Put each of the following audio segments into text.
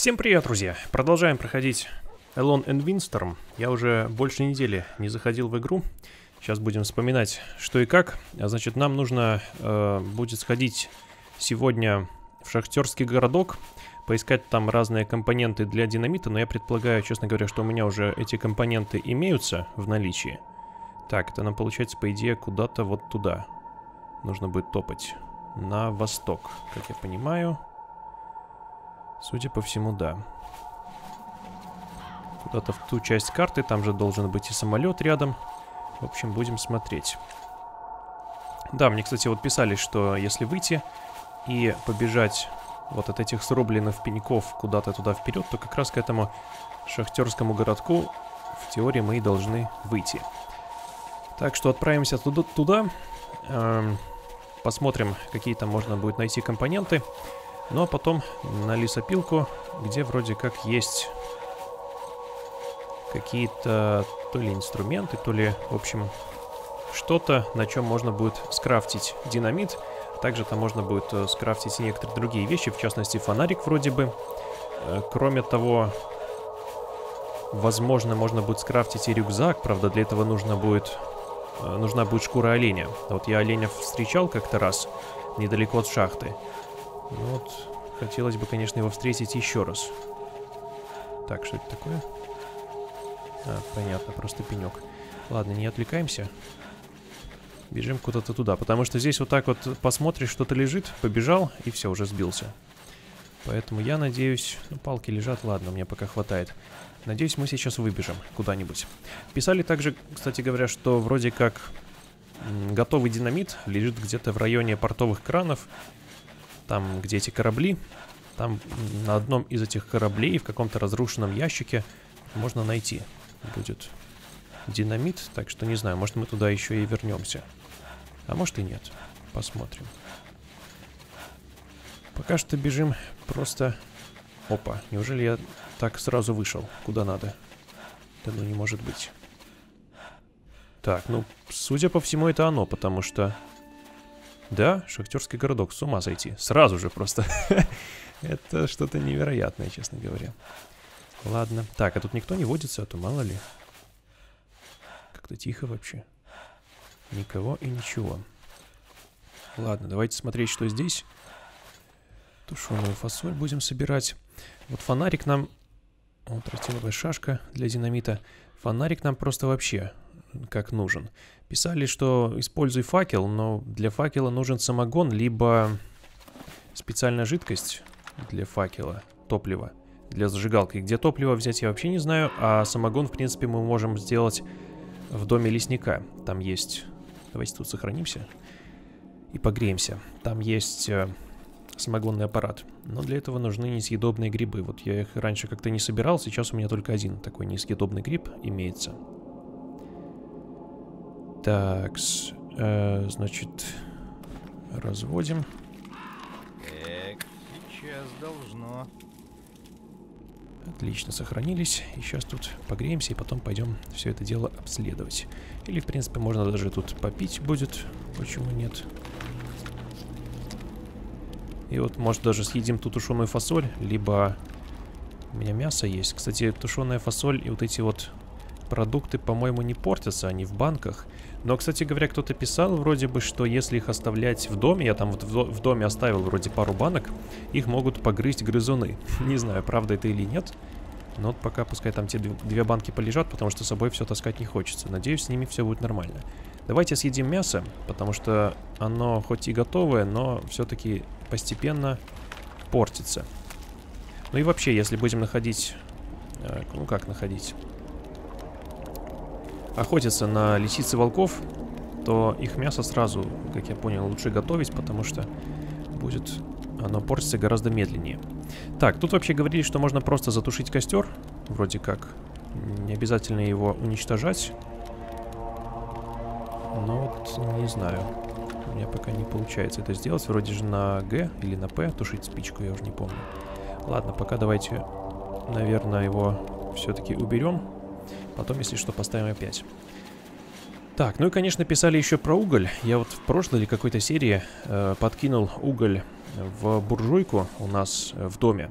Всем привет, друзья! Продолжаем проходить Elon and Windstorm. Я уже больше недели не заходил в игру. Сейчас будем вспоминать, что и как. А значит, нам нужно э, будет сходить сегодня в шахтерский городок, поискать там разные компоненты для динамита, но я предполагаю, честно говоря, что у меня уже эти компоненты имеются в наличии. Так, это нам получается, по идее, куда-то вот туда. Нужно будет топать. На восток, как я понимаю. Судя по всему, да. Куда-то в ту часть карты, там же должен быть и самолет рядом. В общем, будем смотреть. Да, мне, кстати, вот писали, что если выйти и побежать вот от этих срубленных пеньков куда-то туда вперед, то как раз к этому шахтерскому городку в теории мы и должны выйти. Так что отправимся туда, туда эм, посмотрим, какие там можно будет найти компоненты. Ну а потом на лесопилку, где вроде как есть какие-то то ли инструменты, то ли, в общем, что-то, на чем можно будет скрафтить динамит. Также там можно будет э, скрафтить и некоторые другие вещи, в частности фонарик вроде бы. Э, кроме того, возможно, можно будет скрафтить и рюкзак, правда, для этого нужно будет, э, нужна будет шкура оленя. Вот я оленя встречал как-то раз недалеко от шахты. Вот, хотелось бы, конечно, его встретить еще раз. Так, что это такое? А, понятно, просто пенек. Ладно, не отвлекаемся. Бежим куда-то туда, потому что здесь вот так вот посмотришь, что-то лежит, побежал, и все, уже сбился. Поэтому я надеюсь... Ну, палки лежат, ладно, мне пока хватает. Надеюсь, мы сейчас выбежим куда-нибудь. Писали также, кстати говоря, что вроде как готовый динамит лежит где-то в районе портовых кранов. Там, где эти корабли. Там на одном из этих кораблей в каком-то разрушенном ящике можно найти будет динамит. Так что не знаю, может мы туда еще и вернемся. А может и нет. Посмотрим. Пока что бежим просто... Опа, неужели я так сразу вышел? Куда надо? Да ну не может быть. Так, ну, судя по всему, это оно, потому что... Да, шахтерский городок, с ума сойти. Сразу же просто. это что-то невероятное, честно говоря. Ладно. Так, а тут никто не водится, а то мало ли. Как-то тихо вообще. Никого и ничего. Ладно, давайте смотреть, что здесь. Тушеную фасоль будем собирать. Вот фонарик нам... Вот тротиловая шашка для динамита. Фонарик нам просто вообще как нужен. Писали, что используй факел, но для факела нужен самогон, либо специальная жидкость для факела, топливо для зажигалки. Где топливо взять, я вообще не знаю. А самогон, в принципе, мы можем сделать в доме лесника. Там есть... Давайте тут сохранимся и погреемся. Там есть э, самогонный аппарат. Но для этого нужны несъедобные грибы. Вот я их раньше как-то не собирал, сейчас у меня только один такой несъедобный гриб имеется. Так, э, значит, разводим. Так, сейчас должно Отлично, сохранились. И сейчас тут погреемся и потом пойдем все это дело обследовать. Или, в принципе, можно даже тут попить будет. Почему нет? И вот, может, даже съедим ту тушеную фасоль, либо... У меня мясо есть. Кстати, тушеная фасоль и вот эти вот продукты, по-моему, не портятся, они в банках. Но, кстати говоря, кто-то писал вроде бы, что если их оставлять в доме, я там вот в, доме оставил вроде пару банок, их могут погрызть грызуны. Не знаю, правда это или нет. Но вот пока пускай там те две банки полежат, потому что с собой все таскать не хочется. Надеюсь, с ними все будет нормально. Давайте съедим мясо, потому что оно хоть и готовое, но все-таки постепенно портится. Ну и вообще, если будем находить... Э, ну как находить? Охотятся на лисиц и волков, то их мясо сразу, как я понял, лучше готовить, потому что будет оно портится гораздо медленнее. Так, тут вообще говорили, что можно просто затушить костер, вроде как. Не обязательно его уничтожать. Но вот не знаю. У меня пока не получается это сделать. Вроде же на Г или на П тушить спичку, я уже не помню. Ладно, пока давайте, наверное, его все-таки уберем. Потом, если что, поставим опять. Так, ну и, конечно, писали еще про уголь. Я вот в прошлой или какой-то серии э, подкинул уголь в буржуйку у нас в доме,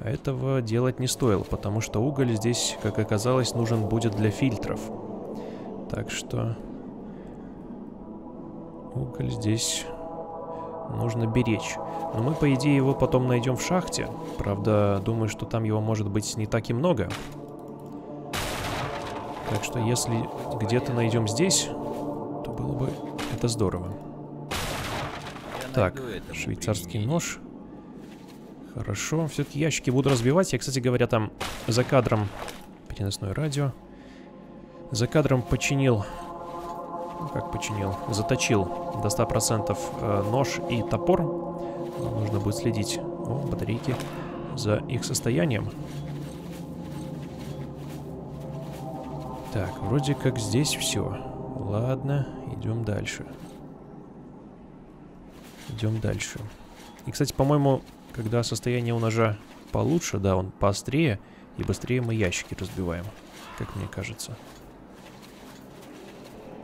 этого делать не стоило, потому что уголь здесь, как оказалось, нужен будет для фильтров. Так что уголь здесь нужно беречь. Но мы, по идее, его потом найдем в шахте. Правда, думаю, что там его может быть не так и много. Так что если где-то найдем здесь, то было бы это здорово. Так, швейцарский нож. Хорошо, все-таки ящики буду разбивать. Я, кстати говоря, там за кадром переносное радио. За кадром починил, ну как починил, заточил до 100% э, нож и топор. Нужно будет следить, о, батарейки, за их состоянием. Так, вроде как здесь все. Ладно, идем дальше. Идем дальше. И, кстати, по-моему, когда состояние у ножа получше, да, он поострее, и быстрее мы ящики разбиваем, как мне кажется.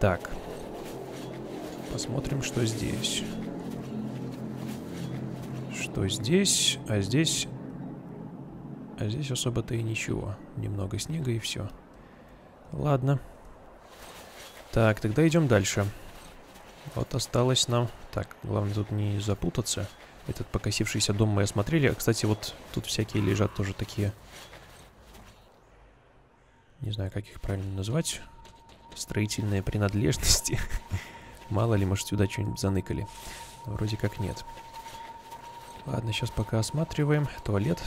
Так. Посмотрим, что здесь. Что здесь? А здесь... А здесь особо-то и ничего. Немного снега и все. Ладно. Так, тогда идем дальше. Вот осталось нам... Так, главное тут не запутаться. Этот покосившийся дом мы осмотрели. Кстати, вот тут всякие лежат тоже такие... Не знаю, как их правильно назвать. Строительные принадлежности. Мало ли, может, сюда что-нибудь заныкали. Вроде как нет. Ладно, сейчас пока осматриваем. Туалет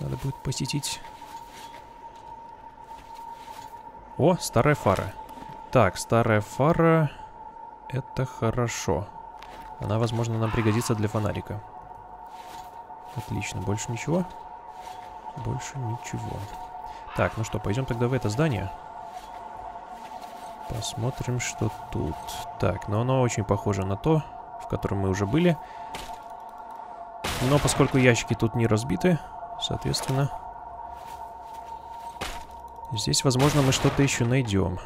надо будет посетить. О, старая фара. Так, старая фара... Это хорошо. Она, возможно, нам пригодится для фонарика. Отлично. Больше ничего? Больше ничего. Так, ну что, пойдем тогда в это здание. Посмотрим, что тут. Так, но оно очень похоже на то, в котором мы уже были. Но поскольку ящики тут не разбиты, соответственно... Здесь, возможно, мы что-то еще найдем.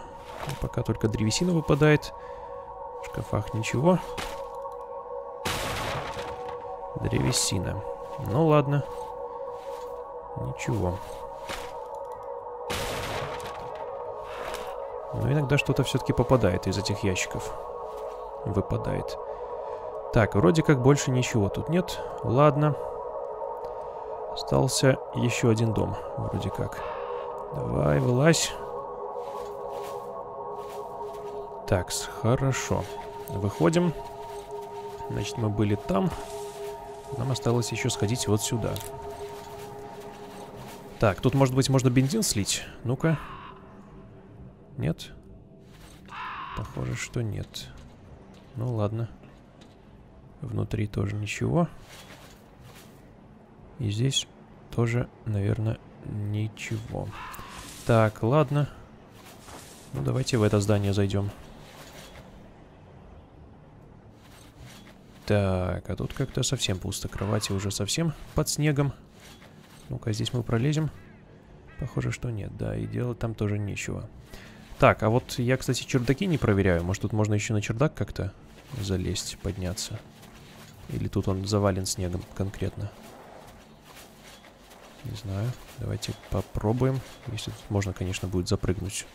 Но пока только древесина выпадает. В шкафах ничего. Древесина. Ну ладно. Ничего. Но иногда что-то все-таки попадает из этих ящиков. Выпадает. Так, вроде как больше ничего тут нет. Ладно. Остался еще один дом, вроде как. Давай, вылазь. Так, хорошо. Выходим. Значит, мы были там. Нам осталось еще сходить вот сюда. Так, тут, может быть, можно бензин слить? Ну-ка. Нет? Похоже, что нет. Ну, ладно. Внутри тоже ничего. И здесь тоже, наверное, ничего. Так, ладно. Ну, давайте в это здание зайдем. Так, а тут как-то совсем пусто. Кровати уже совсем под снегом. Ну-ка, здесь мы пролезем. Похоже, что нет, да, и делать там тоже нечего. Так, а вот я, кстати, чердаки не проверяю. Может, тут можно еще на чердак как-то залезть, подняться. Или тут он завален снегом конкретно. Не знаю. Давайте попробуем. Если тут можно, конечно, будет запрыгнуть.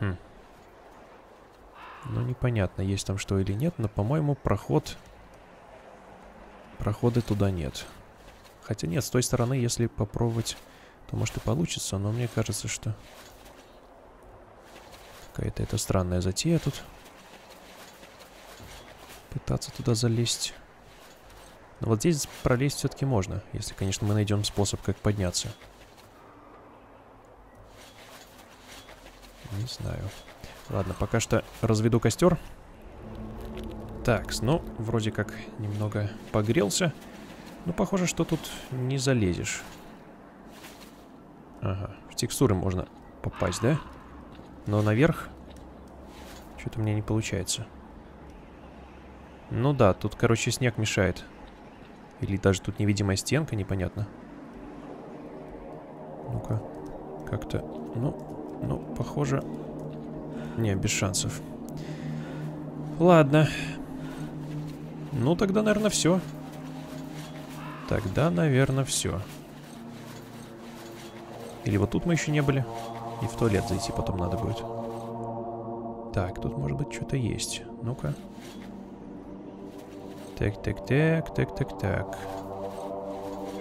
Хм. Ну, непонятно, есть там что или нет, но, по-моему, проход... Прохода туда нет. Хотя нет, с той стороны, если попробовать, то может и получится, но мне кажется, что... Какая-то это странная затея тут. Пытаться туда залезть. Но вот здесь пролезть все-таки можно, если, конечно, мы найдем способ, как подняться. Не знаю. Ладно, пока что разведу костер. Так, ну, вроде как немного погрелся. Ну, похоже, что тут не залезешь. Ага, в текстуры можно попасть, да? Но наверх что-то мне не получается. Ну да, тут, короче, снег мешает. Или даже тут невидимая стенка, непонятно. Ну-ка, как-то... Ну, ну, похоже... Не, без шансов. Ладно. Ну, тогда, наверное, все. Тогда, наверное, все. Или вот тут мы еще не были. И в туалет зайти потом надо будет. Так, тут может быть что-то есть. Ну-ка. Так, так, так, так, так, так.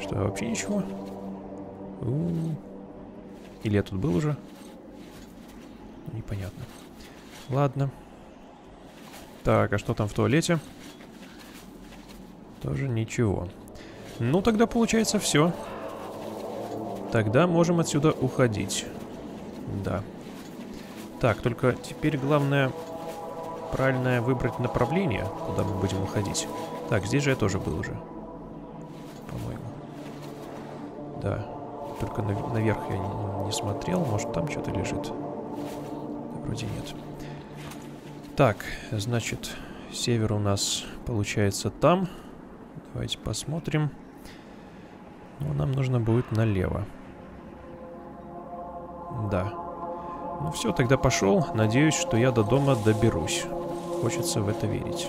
Что, вообще ничего? У -у -у. Или я тут был уже? Непонятно. Ладно. Так, а что там в туалете? Тоже ничего. Ну, тогда получается все. Тогда можем отсюда уходить. Да. Так, только теперь главное правильно выбрать направление, куда мы будем уходить. Так, здесь же я тоже был уже. По-моему. Да. Только на наверх я не, не смотрел. Может, там что-то лежит. Вроде нет. Так, значит, север у нас получается там. Давайте посмотрим. Ну, нам нужно будет налево. Да. Ну все, тогда пошел. Надеюсь, что я до дома доберусь. Хочется в это верить.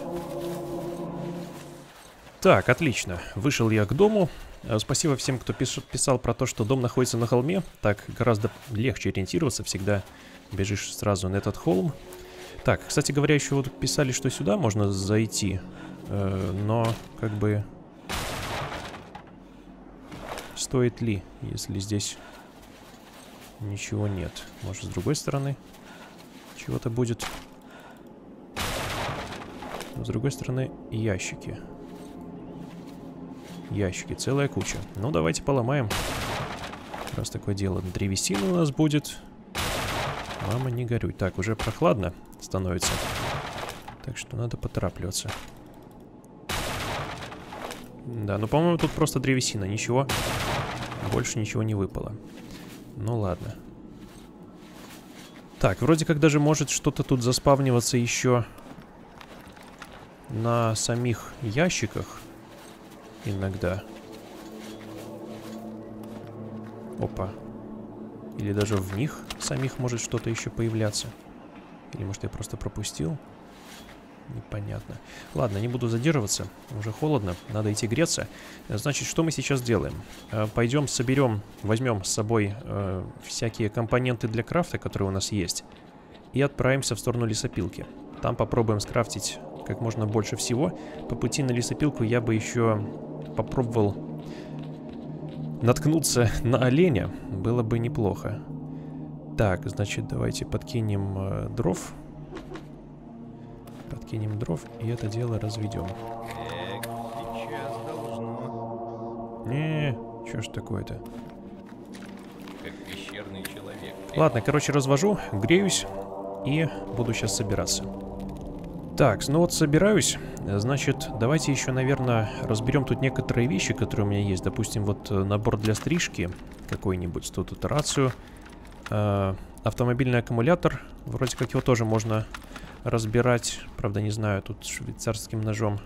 Так, отлично. Вышел я к дому. Э, спасибо всем, кто пиш писал про то, что дом находится на холме. Так гораздо легче ориентироваться. Всегда бежишь сразу на этот холм. Так, кстати говоря, еще вот писали, что сюда можно зайти. Э, но, как бы... Стоит ли, если здесь ничего нет? Может, с другой стороны чего-то будет? С другой стороны, ящики. Ящики, целая куча. Ну, давайте поломаем. Раз такое дело. Древесина у нас будет. Мама, не горюй. Так, уже прохладно становится. Так что надо поторапливаться. Да, ну, по-моему, тут просто древесина. Ничего. Больше ничего не выпало. Ну, ладно. Так, вроде как даже может что-то тут заспавниваться еще на самих ящиках иногда. Опа. Или даже в них самих может что-то еще появляться. Или может я просто пропустил? Непонятно. Ладно, не буду задерживаться. Уже холодно, надо идти греться. Значит, что мы сейчас делаем? Э, пойдем соберем, возьмем с собой э, всякие компоненты для крафта, которые у нас есть. И отправимся в сторону лесопилки. Там попробуем скрафтить как можно больше всего. По пути на лесопилку я бы еще попробовал наткнуться на оленя. Было бы неплохо. Так, значит, давайте подкинем э, дров. Подкинем дров и это дело разведем. Не, что ж такое-то? Как пещерный человек. Ладно, короче, развожу, греюсь и буду сейчас собираться. Так, ну вот собираюсь. Значит, давайте еще, наверное, разберем тут некоторые вещи, которые у меня есть. Допустим, вот э, набор для стрижки какой-нибудь. Тут, тут рацию. Э, автомобильный аккумулятор. Вроде как его тоже можно разбирать. Правда, не знаю, тут швейцарским ножом.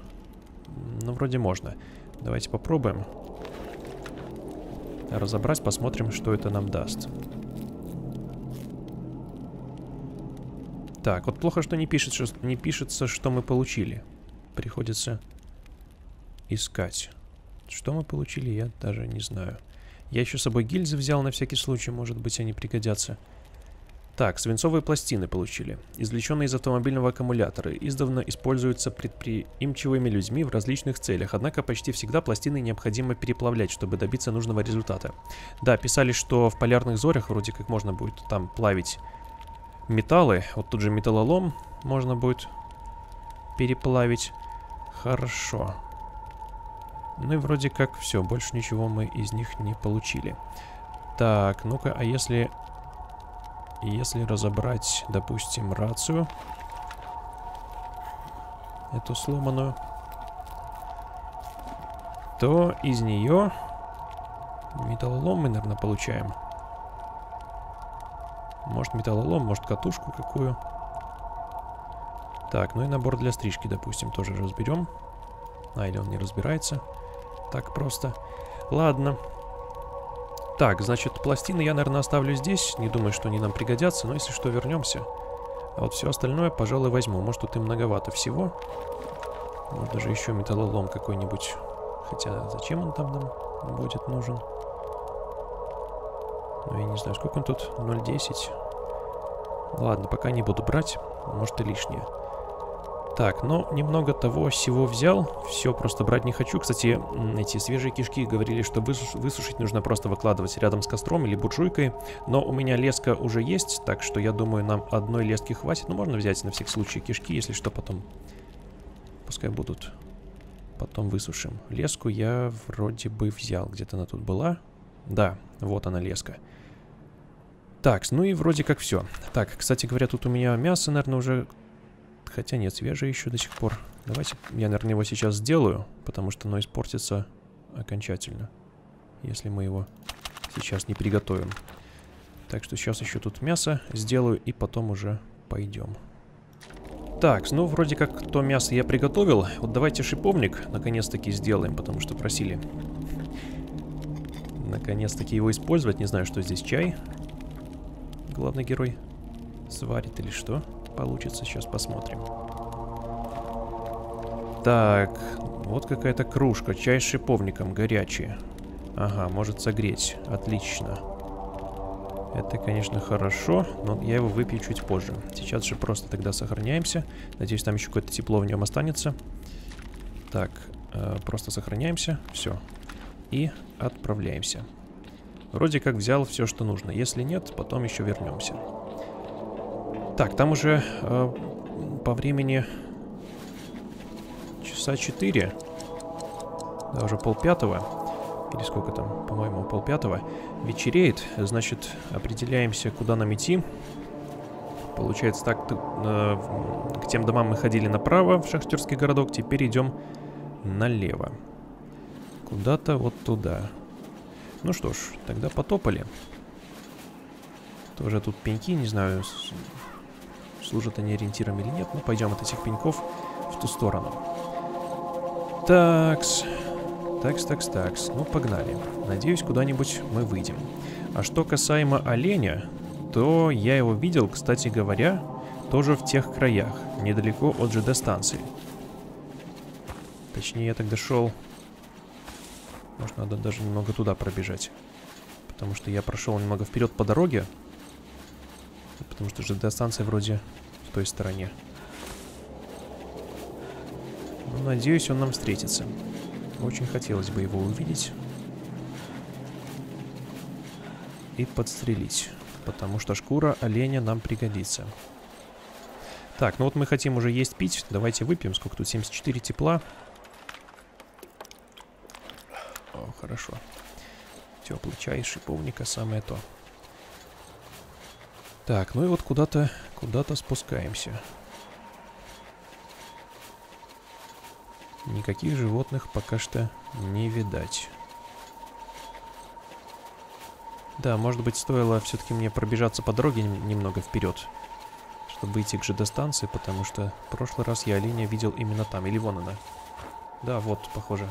Ну, вроде можно. Давайте попробуем. Разобрать, посмотрим, что это нам даст. Так, вот плохо, что не, пишет, что не пишется, что мы получили. Приходится искать. Что мы получили, я даже не знаю. Я еще с собой гильзы взял на всякий случай, может быть, они пригодятся. Так, свинцовые пластины получили, извлеченные из автомобильного аккумулятора, издавна используются предприимчивыми людьми в различных целях, однако почти всегда пластины необходимо переплавлять, чтобы добиться нужного результата. Да, писали, что в полярных зорях вроде как можно будет там плавить металлы, вот тут же металлолом можно будет переплавить. Хорошо. Ну и вроде как все, больше ничего мы из них не получили. Так, ну-ка, а если... Если разобрать, допустим, рацию... Эту сломанную... То из нее... Металлолом мы, наверное, получаем. Может металлолом, может катушку какую. Так, ну и набор для стрижки, допустим, тоже разберем. А, или он не разбирается. Так просто. Ладно. Так, значит, пластины я, наверное, оставлю здесь. Не думаю, что они нам пригодятся, но если что, вернемся. А вот все остальное, пожалуй, возьму. Может, тут и многовато всего. Может даже еще металлолом какой-нибудь. Хотя зачем он там нам будет нужен? Ну, я не знаю, сколько он тут? 0.10. Ладно, пока не буду брать. Может и лишнее. Так, ну, немного того всего взял. Все просто брать не хочу. Кстати, эти свежие кишки говорили, что высуш высушить нужно просто выкладывать рядом с костром или буржуйкой. Но у меня леска уже есть, так что я думаю, нам одной лески хватит. Ну, можно взять на всякий случай кишки, если что, потом... Пускай будут. Потом высушим. Леску я вроде бы взял. Где-то она тут была. Да, вот она леска. Так, ну и вроде как все. Так, кстати говоря, тут у меня мясо, наверное, уже Хотя нет, свежее еще до сих пор. Давайте я, наверное, его сейчас сделаю, потому что оно испортится окончательно, если мы его сейчас не приготовим. Так что сейчас еще тут мясо сделаю и потом уже пойдем. Так, ну вроде как то мясо я приготовил. Вот давайте шиповник наконец-таки сделаем, потому что просили наконец-таки его использовать. Не знаю, что здесь чай. Главный герой сварит или что получится. Сейчас посмотрим. Так, вот какая-то кружка. Чай с шиповником, горячий. Ага, может согреть. Отлично. Это, конечно, хорошо, но я его выпью чуть позже. Сейчас же просто тогда сохраняемся. Надеюсь, там еще какое-то тепло в нем останется. Так, э, просто сохраняемся. Все. И отправляемся. Вроде как взял все, что нужно. Если нет, потом еще вернемся. Так, там уже э, по времени часа 4. Да, уже полпятого. Или сколько там? По-моему, полпятого. Вечереет. Значит, определяемся, куда нам идти. Получается так, э, к тем домам мы ходили направо, в шахтерский городок. Теперь идем налево. Куда-то вот туда. Ну что ж, тогда потопали. Тоже тут пеньки, не знаю, служат они ориентиром или нет. Ну, пойдем от этих пеньков в ту сторону. Такс. Такс, такс, такс. Ну, погнали. Надеюсь, куда-нибудь мы выйдем. А что касаемо оленя, то я его видел, кстати говоря, тоже в тех краях, недалеко от ЖД-станции. Точнее, я тогда шел... Может, надо даже немного туда пробежать. Потому что я прошел немного вперед по дороге. Потому что ЖД-станция вроде в той стороне. Ну, надеюсь, он нам встретится. Очень хотелось бы его увидеть. И подстрелить. Потому что шкура оленя нам пригодится. Так, ну вот мы хотим уже есть пить. Давайте выпьем. Сколько тут? 74 тепла. О, хорошо. Теплый чай из шиповника самое то. Так, ну и вот куда-то куда-то спускаемся. Никаких животных пока что не видать. Да, может быть, стоило все-таки мне пробежаться по дороге немного вперед, чтобы выйти к ЖД-станции, потому что в прошлый раз я оленя видел именно там. Или вон она. Да, вот, похоже.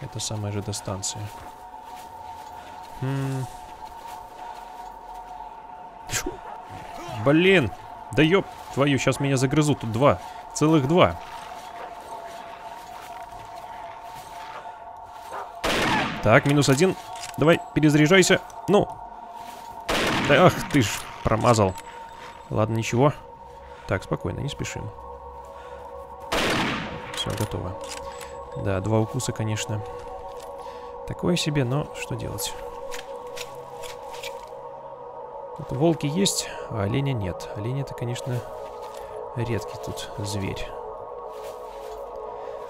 Это самая ЖД-станция. Хм, Блин! Да ёб твою, сейчас меня загрызут. Тут два. Целых два. Так, минус один. Давай, перезаряжайся. Ну. Да, ах ты ж, промазал. Ладно, ничего. Так, спокойно, не спешим. Все, готово. Да, два укуса, конечно. Такое себе, но что делать? Вот волки есть, а оленя нет. Олень это, конечно, редкий тут зверь.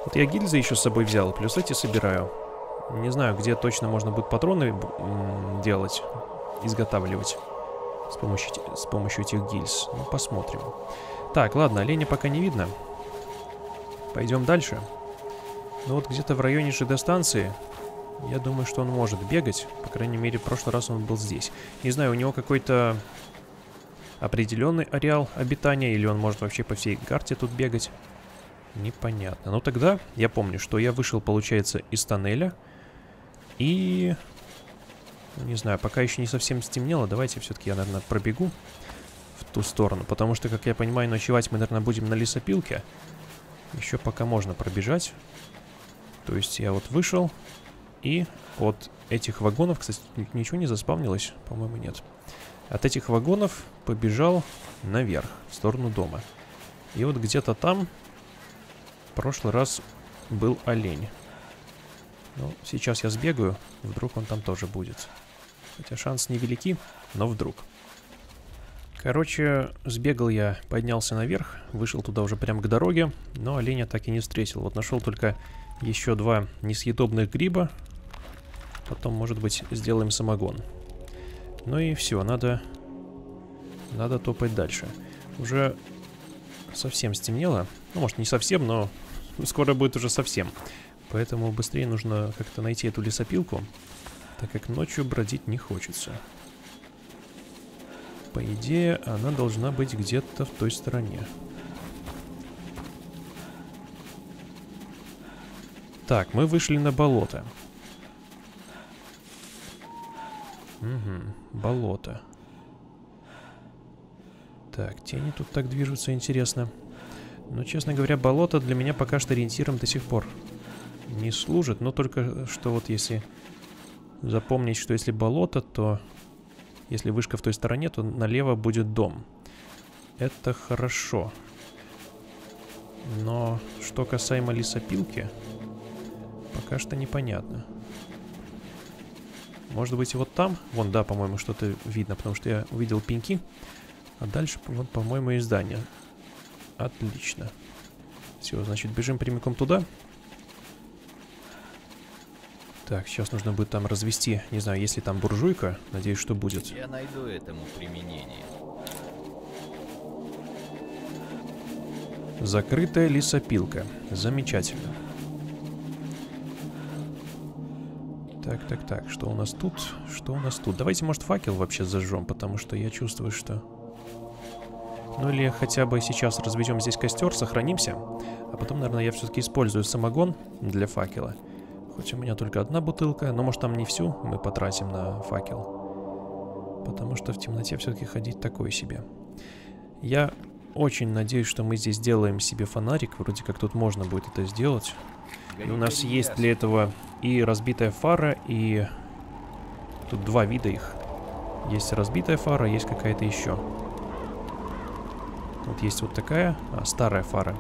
Вот я гильзы еще с собой взял, плюс эти собираю. Не знаю, где точно можно будет патроны делать, изготавливать с помощью, с помощью этих гильз. Ну, посмотрим. Так, ладно, оленя пока не видно. Пойдем дальше. Ну вот где-то в районе ЖД-станции я думаю, что он может бегать. По крайней мере, в прошлый раз он был здесь. Не знаю, у него какой-то определенный ареал обитания, или он может вообще по всей карте тут бегать. Непонятно. Ну тогда я помню, что я вышел, получается, из тоннеля. И... Не знаю, пока еще не совсем стемнело. Давайте все-таки я, наверное, пробегу в ту сторону. Потому что, как я понимаю, ночевать мы, наверное, будем на лесопилке. Еще пока можно пробежать. То есть я вот вышел, и от этих вагонов, кстати, ничего не заспавнилось, по-моему, нет. От этих вагонов побежал наверх, в сторону дома. И вот где-то там в прошлый раз был олень. Ну, сейчас я сбегаю, вдруг он там тоже будет. Хотя шанс невелики, но вдруг. Короче, сбегал я, поднялся наверх, вышел туда уже прямо к дороге, но оленя так и не встретил. Вот нашел только еще два несъедобных гриба. Потом, может быть, сделаем самогон. Ну и все, надо... Надо топать дальше. Уже совсем стемнело. Ну, может, не совсем, но скоро будет уже совсем. Поэтому быстрее нужно как-то найти эту лесопилку, так как ночью бродить не хочется. По идее, она должна быть где-то в той стороне. Так, мы вышли на болото. Угу, болото. Так, тени тут так движутся, интересно. Но, честно говоря, болото для меня пока что ориентиром до сих пор не служит. Но только что вот если запомнить, что если болото, то если вышка в той стороне, то налево будет дом. Это хорошо. Но что касаемо лесопилки, пока что непонятно. Может быть, вот там? Вон, да, по-моему, что-то видно, потому что я увидел пеньки. А дальше, вот, по-моему, и здание. Отлично. Все, значит, бежим прямиком туда. Так, сейчас нужно будет там развести, не знаю, есть ли там буржуйка. Надеюсь, что будет. Я найду этому применение. Закрытая лесопилка. Замечательно. Так, так, так, что у нас тут? Что у нас тут? Давайте, может, факел вообще зажжем, потому что я чувствую, что... Ну или хотя бы сейчас разведем здесь костер, сохранимся, а потом, наверное, я все-таки использую самогон для факела. Хоть у меня только одна бутылка, но может там не всю мы потратим на факел. Потому что в темноте все-таки ходить такое себе. Я очень надеюсь, что мы здесь сделаем себе фонарик. Вроде как тут можно будет это сделать. И у нас есть для этого и разбитая фара, и... Тут два вида их. Есть разбитая фара, есть какая-то еще. Вот есть вот такая, а, старая фара.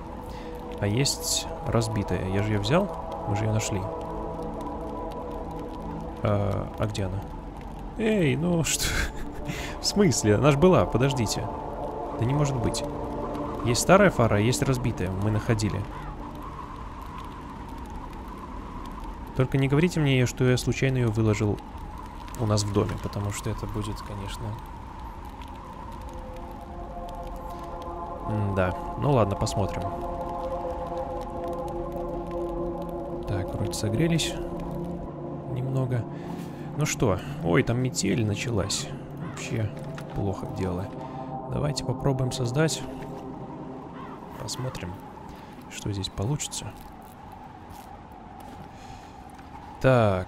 А есть разбитая. Я же ее взял, мы же ее нашли. А, а где она? Эй, ну что? В смысле? Она ж была, подождите. Да не может быть. Есть старая фара, а есть разбитая. Мы находили. Только не говорите мне, что я случайно ее выложил у нас в доме, потому что это будет, конечно... Да, ну ладно, посмотрим. Так, вроде согрелись немного. Ну что, ой, там метель началась. Вообще плохо дело. Давайте попробуем создать. Посмотрим, что здесь получится. Так,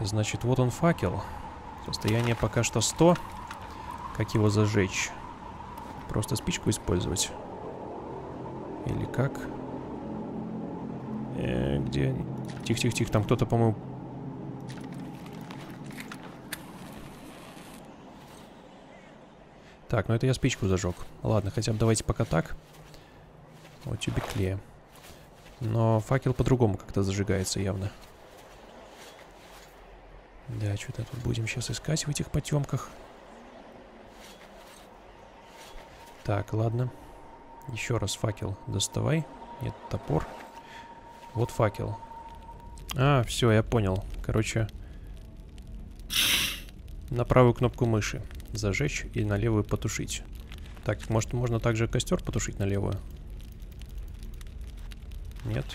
значит, вот он факел. Состояние пока что 100. Как его зажечь? Просто спичку использовать? Или как? Э, где? Тихо-тихо-тихо, там кто-то, по-моему, Так, ну это я спичку зажег. Ладно, хотя бы давайте пока так. Вот тюбик клея. Но факел по-другому как-то зажигается явно. Да, что-то тут будем сейчас искать в этих потемках. Так, ладно. Еще раз факел доставай. Нет, топор. Вот факел. А, все, я понял. Короче, на правую кнопку мыши зажечь и на левую потушить. Так, может можно также костер потушить на левую? Нет.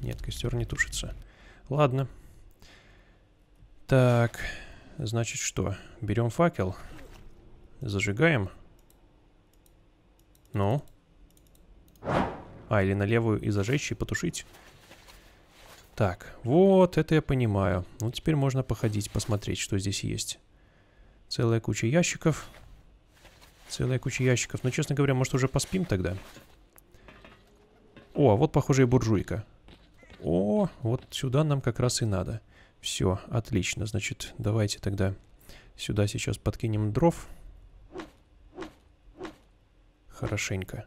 Нет, костер не тушится. Ладно. Так, значит что? Берем факел. Зажигаем. Ну? А, или на левую и зажечь, и потушить. Так, вот, это я понимаю. Ну, теперь можно походить, посмотреть, что здесь есть. Целая куча ящиков. Целая куча ящиков. Но, честно говоря, может, уже поспим тогда? О, а вот, похоже, и буржуйка. О, вот сюда нам как раз и надо. Все, отлично. Значит, давайте тогда сюда сейчас подкинем дров. Хорошенько.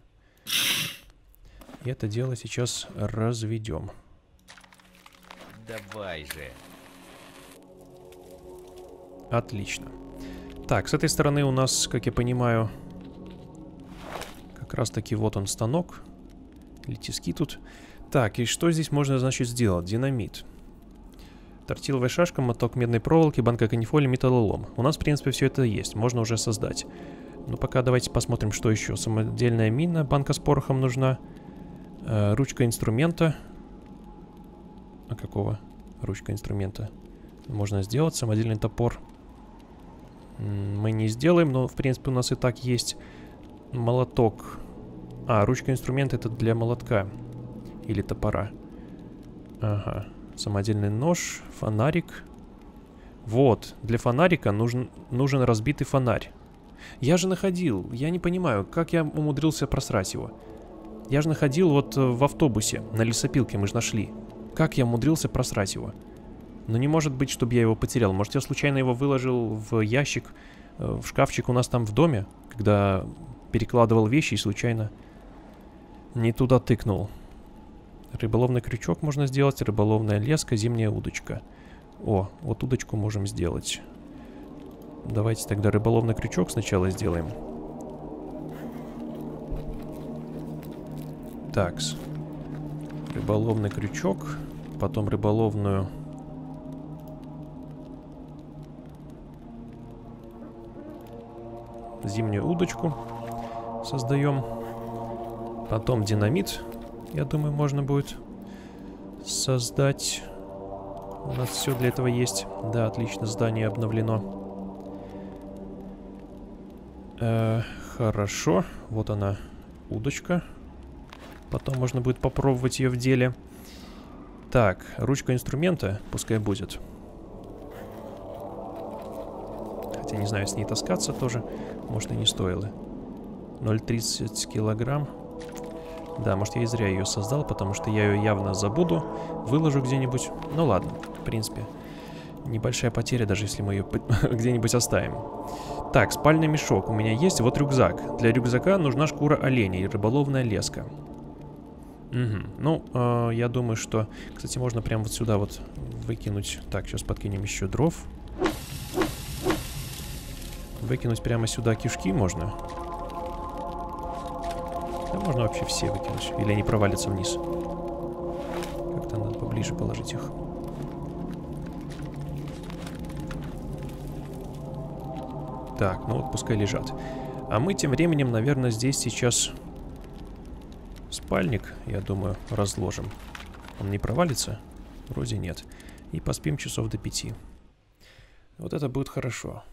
И это дело сейчас разведем. Давай же. Отлично. Так, с этой стороны у нас, как я понимаю, как раз таки вот он станок. Или тиски тут. Так, и что здесь можно, значит, сделать? Динамит. Тортиловая шашка, моток медной проволоки, банка канифоли, металлолом. У нас, в принципе, все это есть. Можно уже создать. Ну, пока давайте посмотрим, что еще. Самодельная мина, банка с порохом нужна. Э, ручка инструмента. А какого? Ручка инструмента. Можно сделать. Самодельный топор. Мы не сделаем, но, в принципе, у нас и так есть молоток. А, ручка инструмента это для молотка. Или топора. Ага. Самодельный нож, фонарик. Вот, для фонарика нужен, нужен разбитый фонарь. Я же находил, я не понимаю, как я умудрился просрать его. Я же находил вот э, в автобусе, на лесопилке мы же нашли. Как я умудрился просрать его? Но не может быть, чтобы я его потерял. Может, я случайно его выложил в ящик, э, в шкафчик у нас там в доме, когда перекладывал вещи и случайно не туда тыкнул. Рыболовный крючок можно сделать, рыболовная леска, зимняя удочка. О, вот удочку можем сделать. Давайте тогда рыболовный крючок сначала сделаем. Такс. Рыболовный крючок, потом рыболовную... Зимнюю удочку создаем. Потом динамит я думаю, можно будет создать. У нас все для этого есть. Да, отлично, здание обновлено. Э, хорошо, вот она, удочка. Потом можно будет попробовать ее в деле. Так, ручка инструмента пускай будет. Хотя не знаю, с ней таскаться тоже, может и не стоило. 0,30 килограмм. Да, может я и зря ее создал, потому что я ее явно забуду, выложу где-нибудь. Ну ладно, в принципе, небольшая потеря, даже если мы ее где-нибудь оставим. Так, спальный мешок у меня есть, вот рюкзак. Для рюкзака нужна шкура оленя и рыболовная леска. Угу. Ну, э, я думаю, что, кстати, можно прямо вот сюда вот выкинуть. Так, сейчас подкинем еще дров. Выкинуть прямо сюда кишки можно. Да можно вообще все выкинуть. Или они провалятся вниз. Как-то надо поближе положить их. Так, ну вот пускай лежат. А мы тем временем, наверное, здесь сейчас спальник, я думаю, разложим. Он не провалится? Вроде нет. И поспим часов до пяти. Вот это будет хорошо.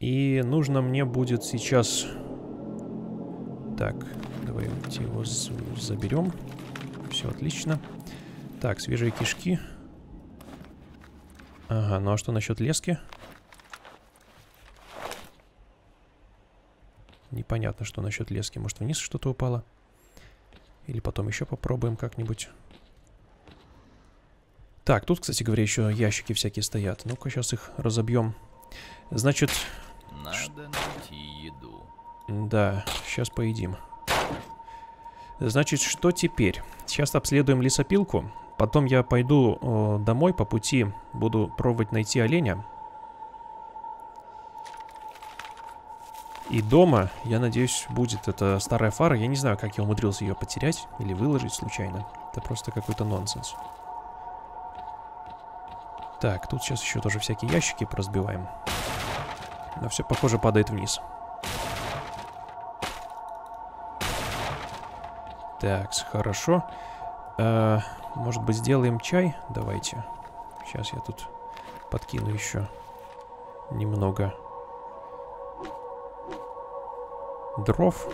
И нужно мне будет сейчас... Так, давайте его заберем. Все отлично. Так, свежие кишки. Ага, ну а что насчет лески? Непонятно, что насчет лески. Может, вниз что-то упало? Или потом еще попробуем как-нибудь. Так, тут, кстати говоря, еще ящики всякие стоят. Ну-ка, сейчас их разобьем. Значит, надо найти еду. Да, сейчас поедим. Значит, что теперь? Сейчас обследуем лесопилку. Потом я пойду э, домой по пути. Буду пробовать найти оленя. И дома, я надеюсь, будет эта старая фара. Я не знаю, как я умудрился ее потерять или выложить случайно. Это просто какой-то нонсенс. Так, тут сейчас еще тоже всякие ящики разбиваем. Но все, похоже, падает вниз. Так, хорошо. Э, может быть, сделаем чай? Давайте. Сейчас я тут подкину еще немного дров.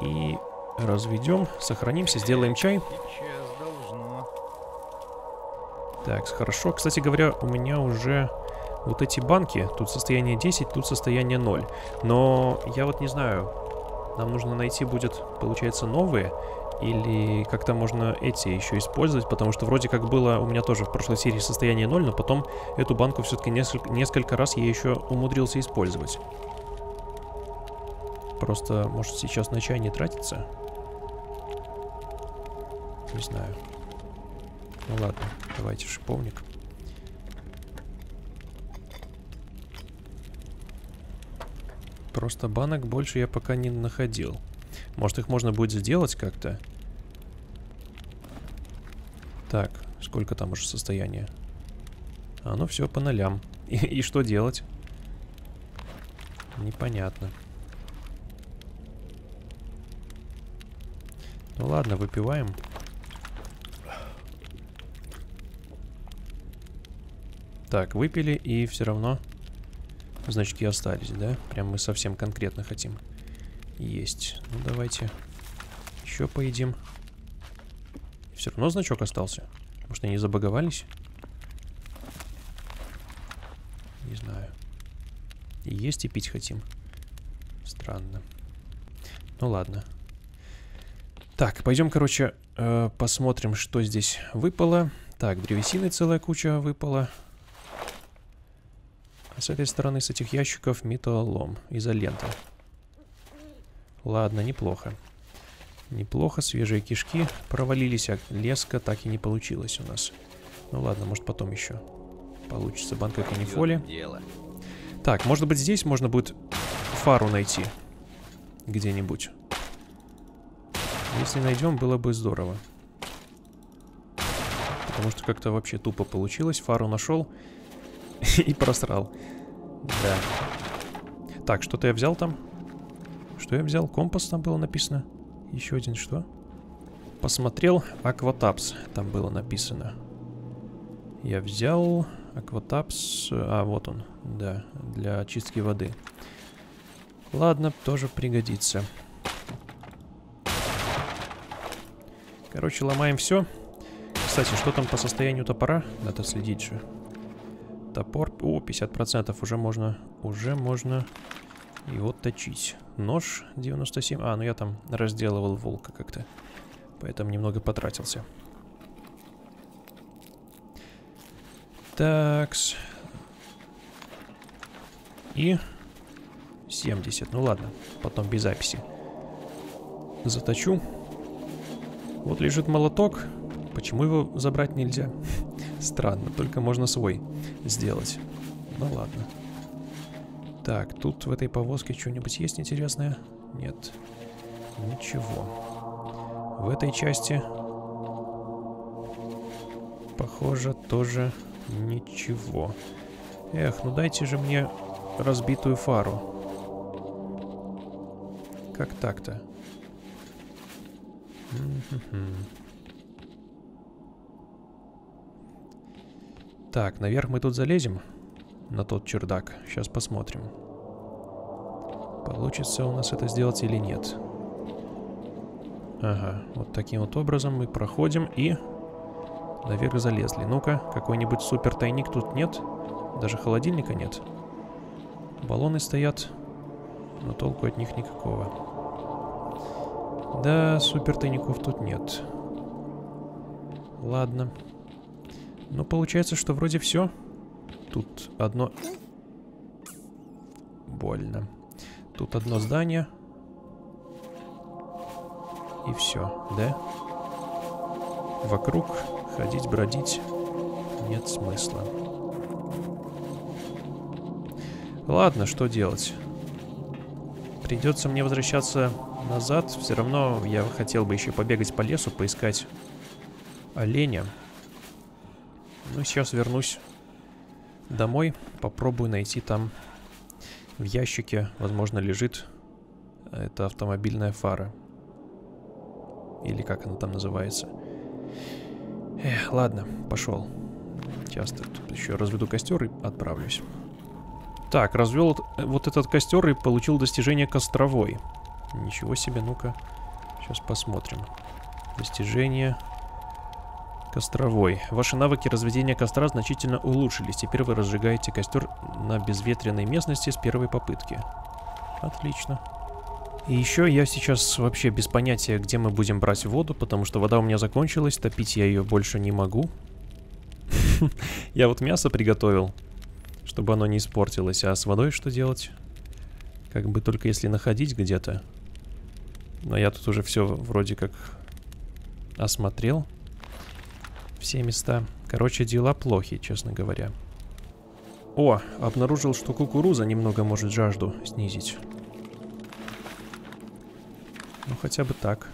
И разведем, сохранимся, сделаем чай. Так, хорошо. Кстати говоря, у меня уже вот эти банки, тут состояние 10, тут состояние 0. Но я вот не знаю, Нам нужно найти будет, получается, новые. Или как-то можно эти еще использовать, потому что вроде как было у меня тоже в прошлой серии состояние 0, но потом эту банку все-таки несколько, несколько раз я еще умудрился использовать. Просто, может, сейчас на чай не тратится? Не знаю. Ну ладно, давайте шиповник. Просто банок больше я пока не находил. Может, их можно будет сделать как-то? Так, сколько там уже состояние? А, ну все по нолям. И, и что делать? Непонятно. Ну ладно, выпиваем. Так, выпили и все равно значки остались, да? Прям мы совсем конкретно хотим. Есть. Ну давайте еще поедим. Все равно значок остался. Может, они забаговались? Не знаю. И есть, и пить хотим. Странно. Ну ладно. Так, пойдем, короче, э, посмотрим, что здесь выпало. Так, древесины целая куча выпала. А с этой стороны, с этих ящиков, металлолом, изолента. Ладно, неплохо. Неплохо, свежие кишки провалились, а леска так и не получилось у нас. Ну ладно, может потом еще получится. Банка канифоли. Так, может быть здесь можно будет фару найти. Где-нибудь. Если найдем, было бы здорово. Потому что как-то вообще тупо получилось. Фару нашел и просрал. Да. Так, что-то я взял там? Что я взял? Компас там было написано. Еще один что? Посмотрел Акватапс, там было написано. Я взял Акватапс, а вот он, да, для очистки воды. Ладно, тоже пригодится. Короче, ломаем все. Кстати, что там по состоянию топора? Надо следить же. Топор, о, 50% уже можно, уже можно его точить. Нож 97. А, ну я там разделывал волка как-то. Поэтому немного потратился. Такс. И 70. Ну ладно, потом без записи. Заточу. Вот лежит молоток. Почему его забрать нельзя? Странно, только можно свой сделать. Ну ладно. Так, тут в этой повозке что-нибудь есть интересное? Нет. Ничего. В этой части... Похоже, тоже ничего. Эх, ну дайте же мне разбитую фару. Как так-то? Так, наверх мы тут залезем? на тот чердак. Сейчас посмотрим. Получится у нас это сделать или нет. Ага, вот таким вот образом мы проходим и наверх залезли. Ну-ка, какой-нибудь супер тайник тут нет. Даже холодильника нет. Баллоны стоят, но толку от них никакого. Да, супер тайников тут нет. Ладно. Ну, получается, что вроде все. Тут одно... Больно. Тут одно здание. И все, да? Вокруг ходить, бродить нет смысла. Ладно, что делать? Придется мне возвращаться назад. Все равно я хотел бы еще побегать по лесу, поискать оленя. Ну, сейчас вернусь домой. Попробую найти там в ящике, возможно, лежит это автомобильная фара. Или как она там называется. Эх, ладно, пошел. Сейчас тут еще разведу костер и отправлюсь. Так, развел вот этот костер и получил достижение костровой. Ничего себе, ну-ка. Сейчас посмотрим. Достижение Костровой. Ваши навыки разведения костра значительно улучшились. Теперь вы разжигаете костер на безветренной местности с первой попытки. Отлично. И еще я сейчас вообще без понятия, где мы будем брать воду, потому что вода у меня закончилась, топить я ее больше не могу. Я вот мясо приготовил, чтобы оно не испортилось, а с водой что делать? Как бы только если находить где-то. Но я тут уже все вроде как осмотрел. Все места. Короче, дела плохи, честно говоря. О, обнаружил, что кукуруза немного может жажду снизить. Ну, хотя бы так.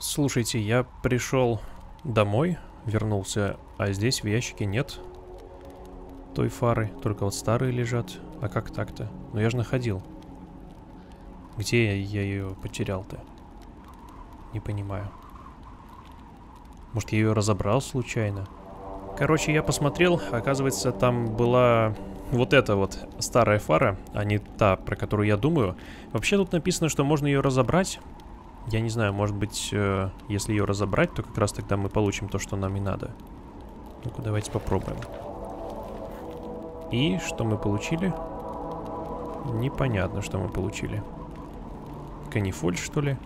Слушайте, я пришел домой, вернулся, а здесь в ящике нет той фары, только вот старые лежат. А как так-то? Ну я же находил. Где я ее потерял-то? Не понимаю. Может, я ее разобрал случайно? Короче, я посмотрел, оказывается, там была вот эта вот старая фара, а не та, про которую я думаю. Вообще тут написано, что можно ее разобрать. Я не знаю, может быть, э, если ее разобрать, то как раз тогда мы получим то, что нам и надо. Ну-ка, давайте попробуем. И что мы получили? Непонятно, что мы получили. Канифоль, что ли?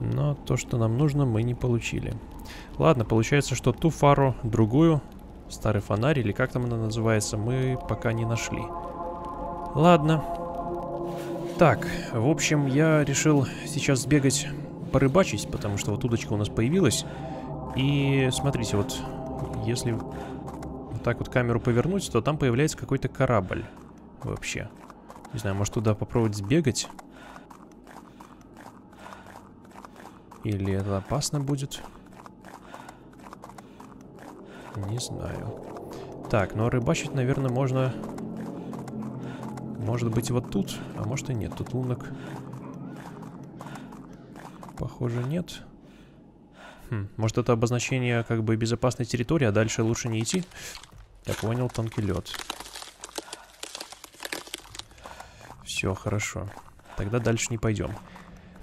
Но то, что нам нужно, мы не получили. Ладно, получается, что ту фару, другую, старый фонарь, или как там она называется, мы пока не нашли. Ладно. Так, в общем, я решил сейчас сбегать порыбачить, потому что вот удочка у нас появилась. И смотрите, вот если вот так вот камеру повернуть, то там появляется какой-то корабль вообще. Не знаю, может туда попробовать сбегать? Или это опасно будет? Не знаю. Так, но рыбачить, наверное, можно... Может быть, вот тут, а может и нет. Тут лунок... Похоже, нет. Хм, может, это обозначение как бы безопасной территории, а дальше лучше не идти? Так, понял, тонкий лед. Все, хорошо. Тогда дальше не пойдем.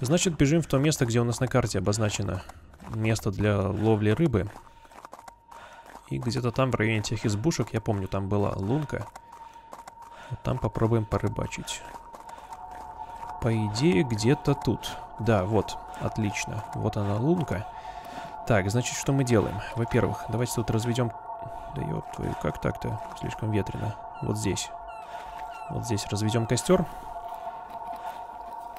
Значит, бежим в то место, где у нас на карте обозначено место для ловли рыбы. И где-то там, в районе тех избушек, я помню, там была лунка. Вот там попробуем порыбачить. По идее, где-то тут. Да, вот, отлично. Вот она, лунка. Так, значит, что мы делаем? Во-первых, давайте тут разведем... Да ёб твою, как так-то? Слишком ветрено. Вот здесь. Вот здесь разведем костер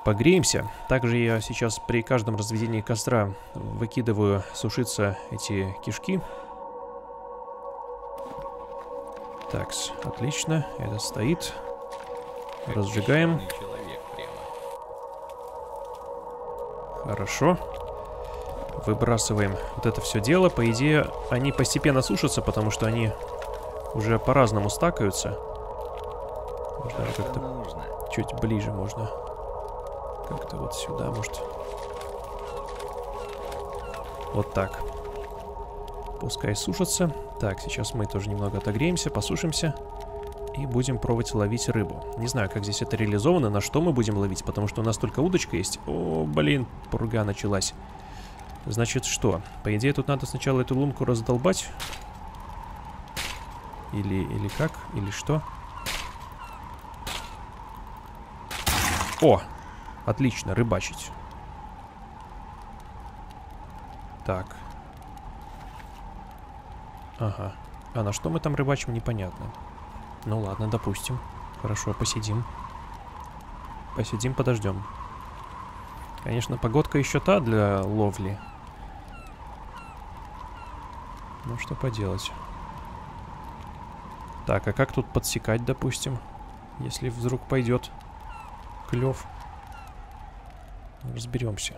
погреемся. Также я сейчас при каждом разведении костра выкидываю сушиться эти кишки. Так, отлично, это стоит. Разжигаем. Хорошо. Выбрасываем вот это все дело. По идее, они постепенно сушатся, потому что они уже по-разному стакаются. Можно как-то чуть ближе можно. Как-то вот сюда, может. Вот так. Пускай сушатся. Так, сейчас мы тоже немного отогреемся, посушимся. И будем пробовать ловить рыбу. Не знаю, как здесь это реализовано, на что мы будем ловить, потому что у нас только удочка есть. О, блин, пурга началась. Значит, что? По идее, тут надо сначала эту лунку раздолбать. Или, или как? Или что? О, Отлично, рыбачить. Так. Ага. А на что мы там рыбачим, непонятно. Ну ладно, допустим. Хорошо, посидим. Посидим, подождем. Конечно, погодка еще та для ловли. Ну, что поделать. Так, а как тут подсекать, допустим? Если вдруг пойдет клев. Разберемся.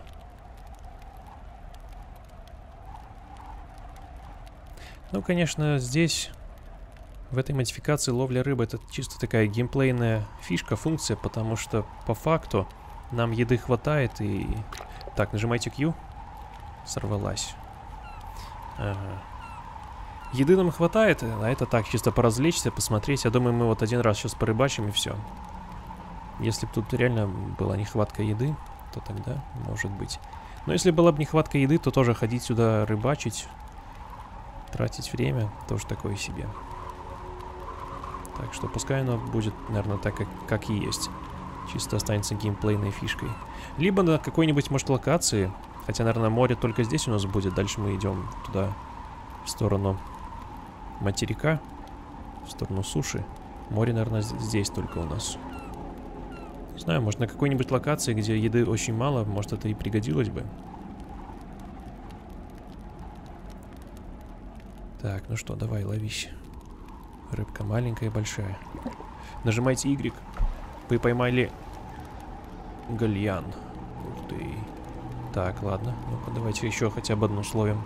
Ну, конечно, здесь, в этой модификации ловля рыбы, это чисто такая геймплейная фишка, функция, потому что по факту нам еды хватает и... Так, нажимайте Q. Сорвалась. Ага. Еды нам хватает, а это так, чисто поразвлечься, посмотреть. Я думаю, мы вот один раз сейчас порыбачим и все. Если бы тут реально была нехватка еды, то тогда может быть. Но если была бы нехватка еды, то тоже ходить сюда рыбачить, тратить время, тоже такое себе. Так что пускай оно будет, наверное, так, как, как и есть. Чисто останется геймплейной фишкой. Либо на какой-нибудь, может, локации. Хотя, наверное, море только здесь у нас будет. Дальше мы идем туда, в сторону материка, в сторону суши. Море, наверное, здесь только у нас. Не знаю, может, на какой-нибудь локации, где еды очень мало, может, это и пригодилось бы. Так, ну что, давай, ловись. Рыбка маленькая и большая. Нажимайте Y. Вы поймали гальян. Ух ты. Так, ладно. Ну-ка, давайте еще хотя бы одну словим.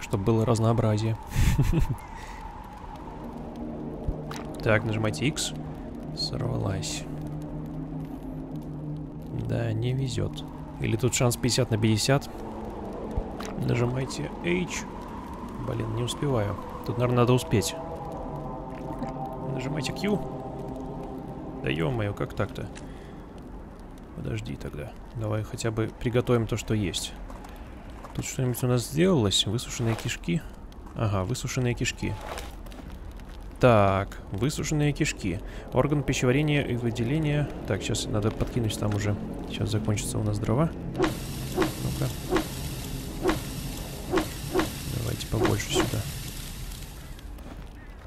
Чтобы было разнообразие. Так, нажимайте X. Сорвалась. Да, не везет. Или тут шанс 50 на 50. Нажимайте H. Блин, не успеваю. Тут, наверное, надо успеть. Нажимайте Q. Да ё-моё, как так-то? Подожди тогда. Давай хотя бы приготовим то, что есть. Тут что-нибудь у нас сделалось? Высушенные кишки? Ага, высушенные кишки. Так, высушенные кишки. Орган пищеварения и выделения. Так, сейчас надо подкинуть там уже. Сейчас закончится у нас дрова. Ну-ка. Давайте побольше сюда.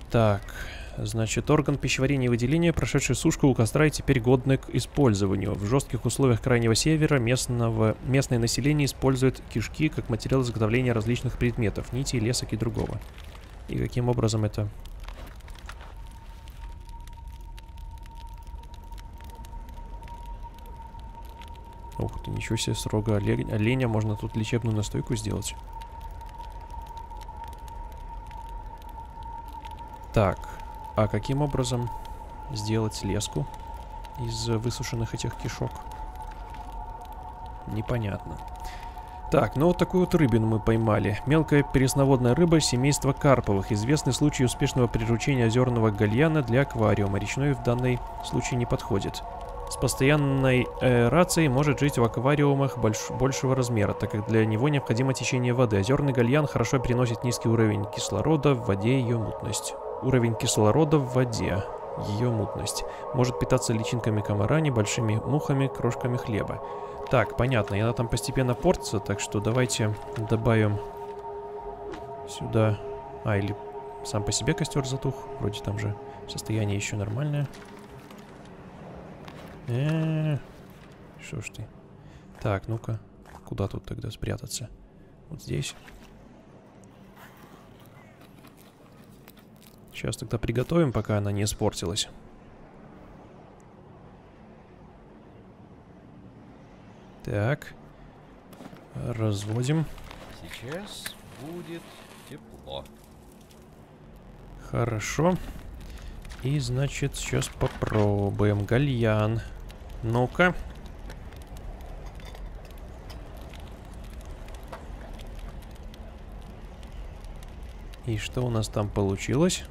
Так, значит, орган пищеварения и выделения, прошедший сушку у костра и теперь годный к использованию. В жестких условиях Крайнего Севера местного, местное население использует кишки как материал изготовления различных предметов, нити, лесок и другого. И каким образом это Ух ты, ничего себе, строго олень, оленя. Можно тут лечебную настойку сделать. Так, а каким образом сделать леску из высушенных этих кишок? Непонятно. Так, ну вот такую вот рыбину мы поймали. Мелкая пресноводная рыба семейства карповых. Известный случай успешного приручения озерного гальяна для аквариума. Речной в данный случай не подходит с постоянной аэрацией может жить в аквариумах больш большего размера, так как для него необходимо течение воды. Озерный гальян хорошо переносит низкий уровень кислорода в воде и ее мутность. Уровень кислорода в воде, ее мутность. Может питаться личинками комара, небольшими мухами, крошками хлеба. Так, понятно, и она там постепенно портится, так что давайте добавим сюда... А, или сам по себе костер затух, вроде там же состояние еще нормальное. Э -э -э. Что ж ты? Так, ну-ка. Куда тут тогда спрятаться? Вот здесь. Сейчас тогда приготовим, пока она не испортилась. Так. Разводим. Сейчас будет тепло. Хорошо. И, значит, сейчас попробуем. Гальян. Ну-ка. И что у нас там получилось?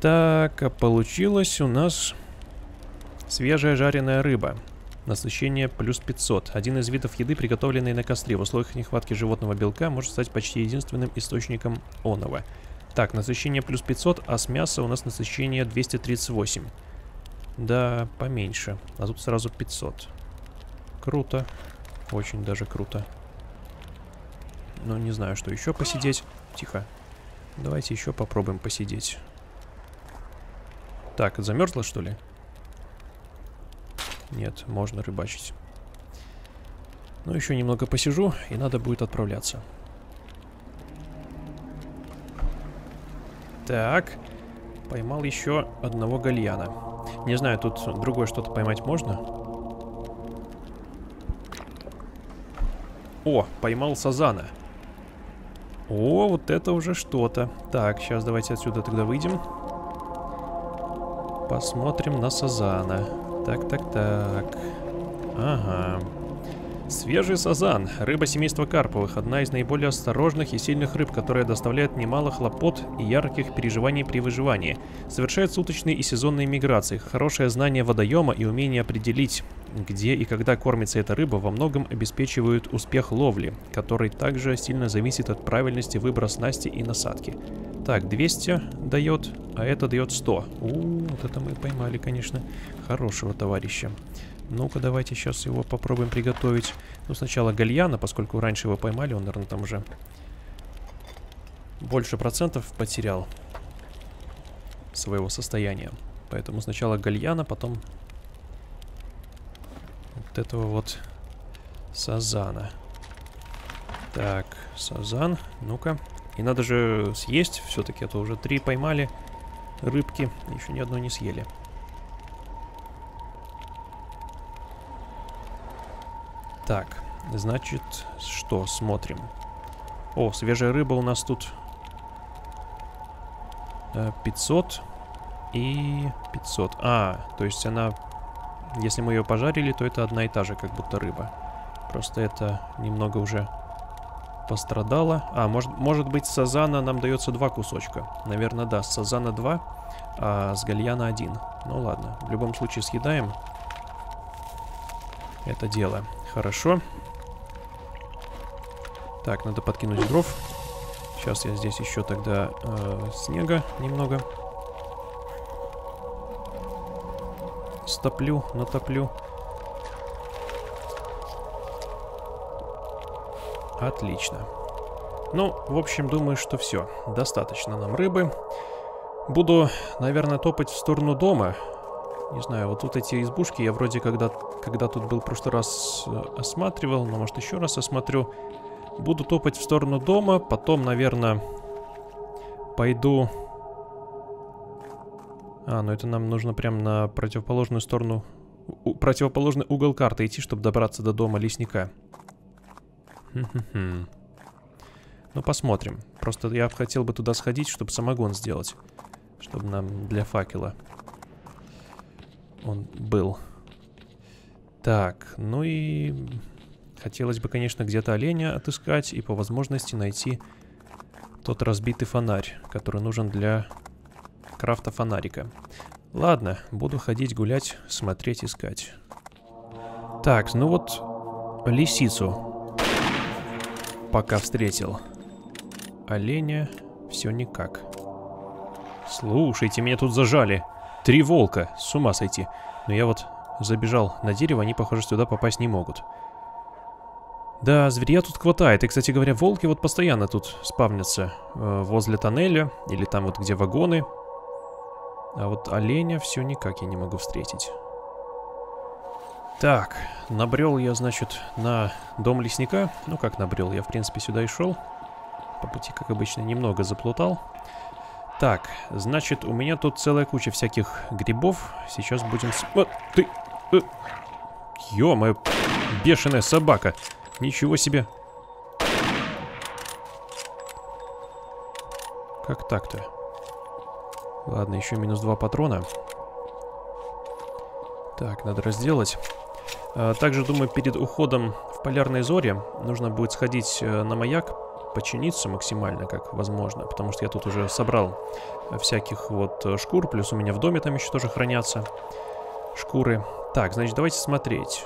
Так, а получилось у нас свежая жареная рыба. Насыщение плюс 500. Один из видов еды, приготовленный на костре. В условиях нехватки животного белка может стать почти единственным источником оного. Так, насыщение плюс 500, а с мяса у нас насыщение 238. Да, поменьше. А тут сразу 500. Круто. Очень даже круто. Ну, не знаю, что еще посидеть. Тихо. Давайте еще попробуем посидеть. Так, замерзла, что ли? Нет, можно рыбачить. Ну, еще немного посижу, и надо будет отправляться. Так. Поймал еще одного гальяна. Не знаю, тут другое что-то поймать можно? О, поймал сазана. О, вот это уже что-то. Так, сейчас давайте отсюда тогда выйдем. Посмотрим на сазана. Так, так, так. Ага. Свежий сазан. Рыба семейства карповых. Одна из наиболее осторожных и сильных рыб, которая доставляет немало хлопот и ярких переживаний при выживании. Совершает суточные и сезонные миграции. Хорошее знание водоема и умение определить, где и когда кормится эта рыба, во многом обеспечивают успех ловли, который также сильно зависит от правильности выбора снасти и насадки. Так, 200 дает, а это дает 100. У, вот это мы поймали, конечно, хорошего товарища. Ну-ка, давайте сейчас его попробуем приготовить. Ну, сначала гальяна, поскольку раньше его поймали, он, наверное, там уже больше процентов потерял своего состояния. Поэтому сначала гальяна, потом вот этого вот сазана. Так, сазан, ну-ка. И надо же съесть все-таки, а то уже три поймали рыбки, еще ни одной не съели. Так, значит, что, смотрим. О, свежая рыба у нас тут 500 э, и 500. А, то есть она, если мы ее пожарили, то это одна и та же, как будто рыба. Просто это немного уже пострадало. А, может, может быть, сазана нам дается два кусочка. Наверное, да, сазана два, а с гальяна один. Ну ладно, в любом случае съедаем это дело. Хорошо. Так, надо подкинуть дров. Сейчас я здесь еще тогда э, снега немного. Стоплю, натоплю. Отлично. Ну, в общем, думаю, что все. Достаточно нам рыбы. Буду, наверное, топать в сторону дома. Не знаю, вот тут эти избушки я вроде когда, когда тут был в прошлый раз э, осматривал, но может еще раз осмотрю. Буду топать в сторону дома, потом, наверное, пойду... А, ну это нам нужно прям на противоположную сторону, у, противоположный угол карты идти, чтобы добраться до дома лесника. Ну, посмотрим. Просто я хотел бы туда сходить, чтобы самогон сделать. Чтобы нам для факела он был. Так, ну и... Хотелось бы, конечно, где-то оленя отыскать и по возможности найти тот разбитый фонарь, который нужен для крафта фонарика. Ладно, буду ходить гулять, смотреть, искать. Так, ну вот лисицу пока встретил. Оленя все никак. Слушайте, меня тут зажали. Три волка, с ума сойти. Но я вот забежал на дерево, они, похоже, сюда попасть не могут. Да, зверя тут хватает. И, кстати говоря, волки вот постоянно тут спавнятся. Э, возле тоннеля, или там вот где вагоны. А вот оленя все никак я не могу встретить. Так, набрел я, значит, на дом лесника. Ну, как набрел? Я, в принципе, сюда и шел. По пути, как обычно, немного заплутал. Так, значит, у меня тут целая куча всяких грибов. Сейчас будем... Вот, ты... Э... Ё-моё, бешеная собака. Ничего себе. Как так-то? Ладно, еще минус два патрона. Так, надо разделать. А, также, думаю, перед уходом в полярной зоре нужно будет сходить э, на маяк, починиться максимально, как возможно, потому что я тут уже собрал всяких вот э, шкур, плюс у меня в доме там еще тоже хранятся шкуры. Так, значит, давайте смотреть.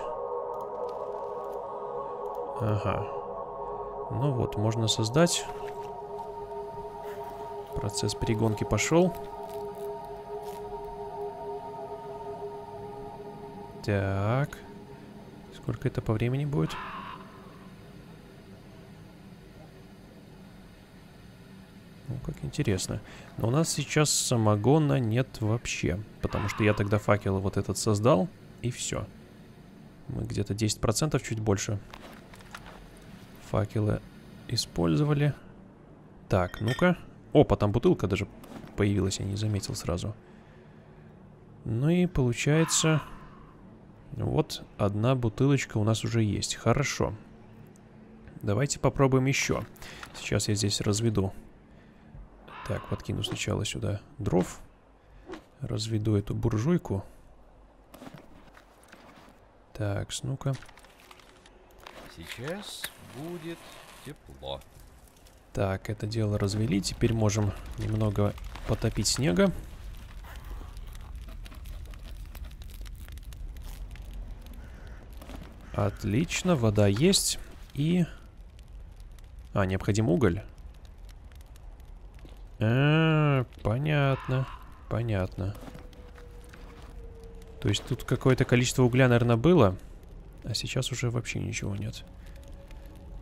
Ага. Ну вот, можно создать. Процесс перегонки пошел. Так. Сколько это по времени будет? Ну, как интересно. Но у нас сейчас самогона нет вообще. Потому что я тогда факел вот этот создал, и все. Мы где-то 10% чуть больше факелы использовали. Так, ну-ка. Опа, там бутылка даже появилась, я не заметил сразу. Ну и получается... Вот одна бутылочка у нас уже есть. Хорошо. Давайте попробуем еще. Сейчас я здесь разведу так, подкину сначала сюда дров. Разведу эту буржуйку. Так, ну-ка. Сейчас будет тепло. Так, это дело развели. Теперь можем немного потопить снега. Отлично, вода есть. И... А, необходим уголь. А, понятно. Понятно. То есть тут какое-то количество угля, наверное, было. А сейчас уже вообще ничего нет.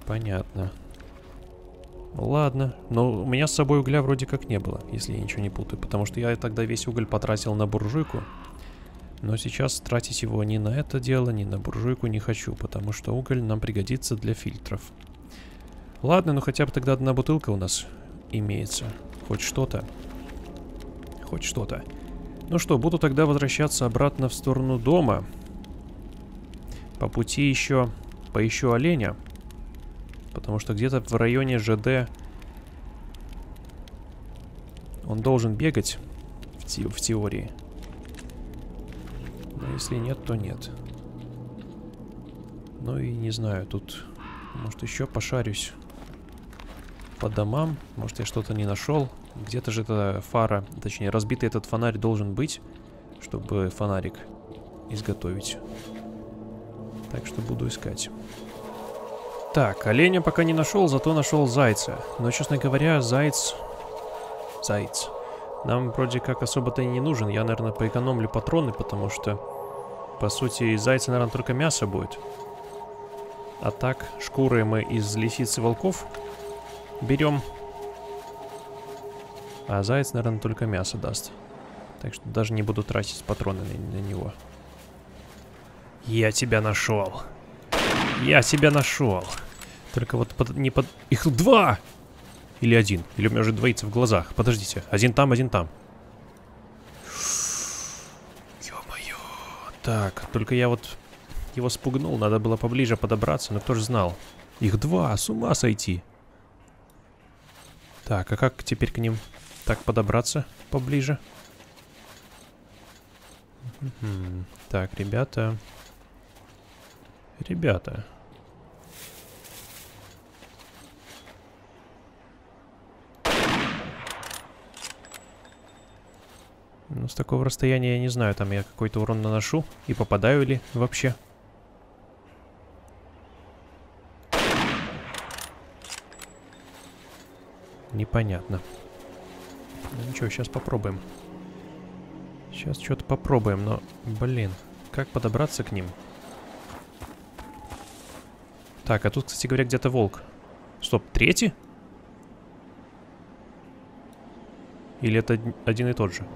Понятно. Ладно, но у меня с собой угля вроде как не было, если я ничего не путаю. Потому что я тогда весь уголь потратил на буржуйку. Но сейчас тратить его ни на это дело, ни на буржуйку не хочу, потому что уголь нам пригодится для фильтров. Ладно, ну хотя бы тогда одна бутылка у нас имеется. Хоть что-то. Хоть что-то. Ну что, буду тогда возвращаться обратно в сторону дома. По пути еще поищу оленя. Потому что где-то в районе ЖД он должен бегать в, те в теории. Но если нет, то нет. Ну и не знаю, тут может еще пошарюсь по домам. Может я что-то не нашел. Где-то же эта фара, точнее разбитый этот фонарь должен быть, чтобы фонарик изготовить. Так что буду искать. Так, оленя пока не нашел, зато нашел зайца. Но, честно говоря, заяц... Заяц. Нам вроде как особо-то и не нужен. Я, наверное, поэкономлю патроны, потому что, по сути, из зайца, наверное, только мясо будет. А так, шкуры мы из лисиц и волков берем. А заяц, наверное, только мясо даст. Так что даже не буду тратить патроны на, на него. Я тебя нашел. Я тебя нашел. Только вот под, не под... Их два! Или один. Или у меня уже двоится в глазах. Подождите. Один там, один там. Ё-моё. Так, только я вот его спугнул. Надо было поближе подобраться. Но кто же знал? Их два. С ума сойти. Так, а как теперь к ним так подобраться поближе? Так, ребята... Ребята. Ну, с такого расстояния я не знаю, там я какой-то урон наношу и попадаю ли вообще. Непонятно. Ну ничего, сейчас попробуем. Сейчас что-то попробуем, но, блин, как подобраться к ним? Так, а тут, кстати говоря, где-то волк. Стоп, третий? Или это один и тот же?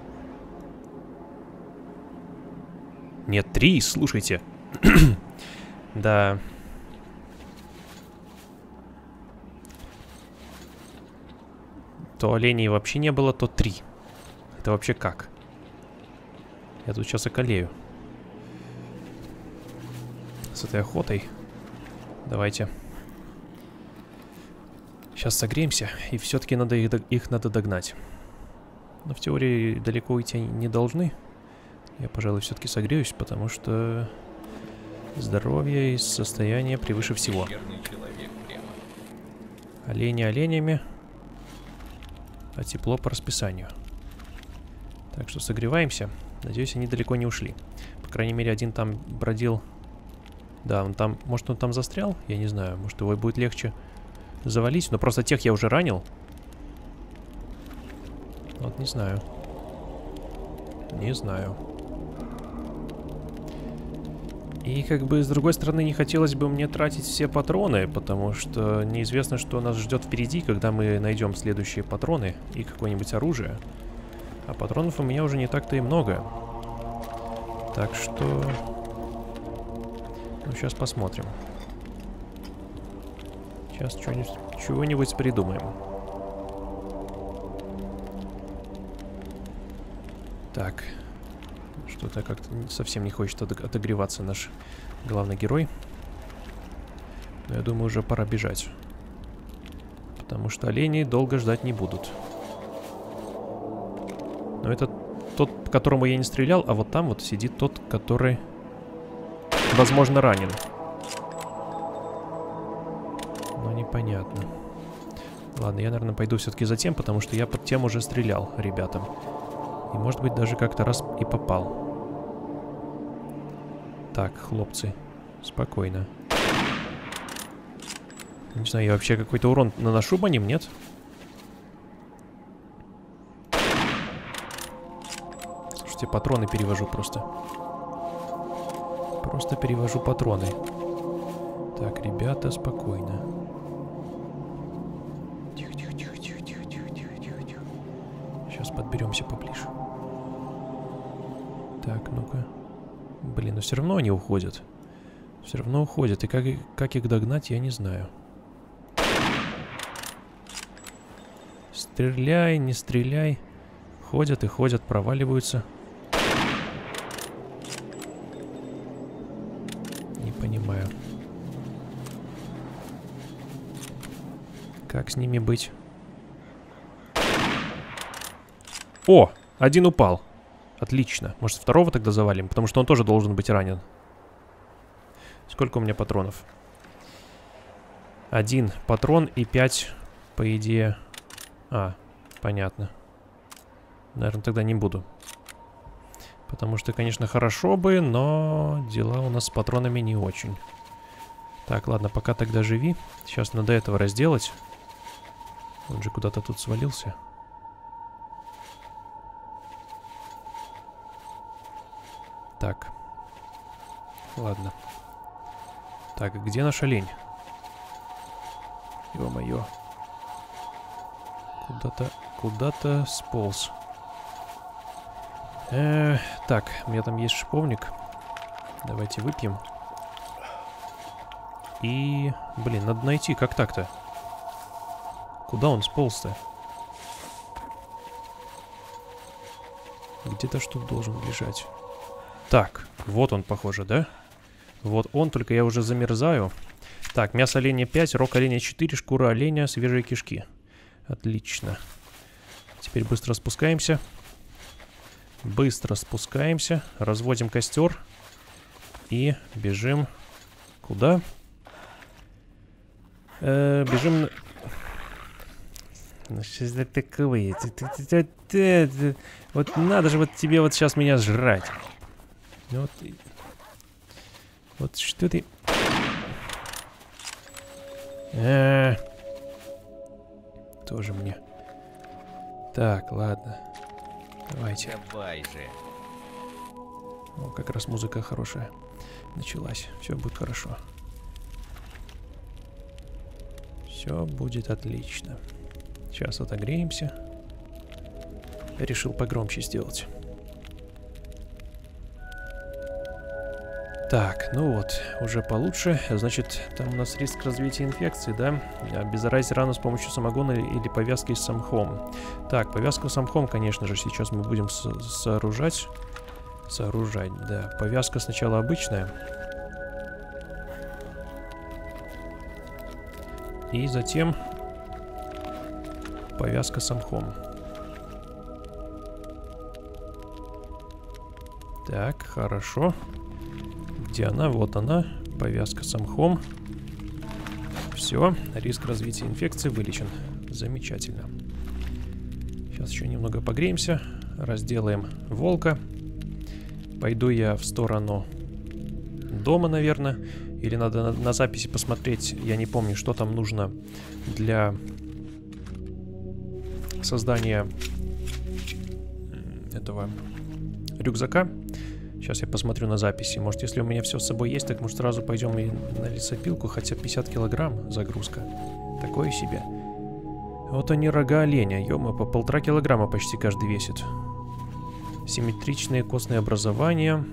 Нет, три, слушайте. да. То оленей вообще не было, то три. Это вообще как? Я тут сейчас околею. С этой охотой. Давайте. Сейчас согреемся, и все-таки надо их, их надо догнать. Но в теории далеко уйти не должны. Я, пожалуй, все-таки согреюсь, потому что здоровье и состояние превыше всего. Олени оленями, а тепло по расписанию. Так что согреваемся. Надеюсь, они далеко не ушли. По крайней мере, один там бродил да, он там... Может, он там застрял? Я не знаю. Может, его будет легче завалить. Но просто тех я уже ранил. Вот не знаю. Не знаю. И как бы с другой стороны не хотелось бы мне тратить все патроны, потому что неизвестно, что нас ждет впереди, когда мы найдем следующие патроны и какое-нибудь оружие. А патронов у меня уже не так-то и много. Так что... Ну, сейчас посмотрим. Сейчас чего-нибудь придумаем. Так. Что-то как-то совсем не хочет отогреваться наш главный герой. Но я думаю, уже пора бежать. Потому что олени долго ждать не будут. Но это тот, по которому я не стрелял, а вот там вот сидит тот, который возможно, ранен. Непонятно. Ладно, я, наверное, пойду все-таки за тем, потому что я под тем уже стрелял ребятам. И, может быть, даже как-то раз и попал. Так, хлопцы, спокойно. Не знаю, я вообще какой-то урон наношу по ним, нет? Слушайте, патроны перевожу просто. Просто перевожу патроны. Так, ребята, спокойно. Тихо-тихо-тихо-тихо-тихо-тихо-тихо-тихо. Сейчас подберемся поближе. Так, ну-ка. Блин, но все равно они уходят. Все равно уходят. И как, как их догнать, я не знаю. Стреляй, не стреляй. Ходят и ходят, проваливаются. Не понимаю. Как с ними быть? О! Один упал. Отлично. Может, второго тогда завалим? Потому что он тоже должен быть ранен. Сколько у меня патронов? Один патрон и пять, по идее... А, понятно. Наверное, тогда не буду. Потому что, конечно, хорошо бы, но дела у нас с патронами не очень. Так, ладно, пока тогда живи. Сейчас надо этого разделать. Он же куда-то тут свалился. Так. Ладно. Так, где наш олень? Ё-моё. Куда-то, куда-то сполз. Э -э, так, у меня там есть шиповник. Давайте выпьем. И... Блин, надо найти, как так-то? Куда он сполз-то? Где-то что должен лежать. Так, вот он, похоже, да? Вот он, только я уже замерзаю. Так, мясо оленя 5, рог оленя 4, шкура оленя, свежие кишки. Отлично. Теперь быстро спускаемся. Быстро спускаемся, разводим костер и бежим куда? Э, бежим... Ну, за таковые? Вот надо же вот тебе вот сейчас меня сжрать. Ну вот... Вот что ты... Э -э -э. Тоже мне. Так, ладно. Давайте. Давай же. О, как раз музыка хорошая. Началась. Все будет хорошо. Все будет отлично. Сейчас отогреемся. Решил погромче сделать. Так, ну вот, уже получше. Значит, там у нас риск развития инфекции, да? Обеззаразить рану с помощью самогона или повязки с самхом. Так, повязку самхом, конечно же, сейчас мы будем со сооружать. Сооружать, да. Повязка сначала обычная. И затем повязка самхом. Так, хорошо. Хорошо. Где она? Вот она. Повязка с. Все. Риск развития инфекции вылечен. Замечательно. Сейчас еще немного погреемся. Разделаем волка. Пойду я в сторону дома, наверное. Или надо на, на записи посмотреть. Я не помню, что там нужно для создания этого рюкзака. Сейчас я посмотрю на записи. Может, если у меня все с собой есть, так может сразу пойдем и на лесопилку, хотя 50 килограмм загрузка. Такое себе. Вот они рога оленя. Ё по полтора килограмма почти каждый весит. Симметричные костные образования.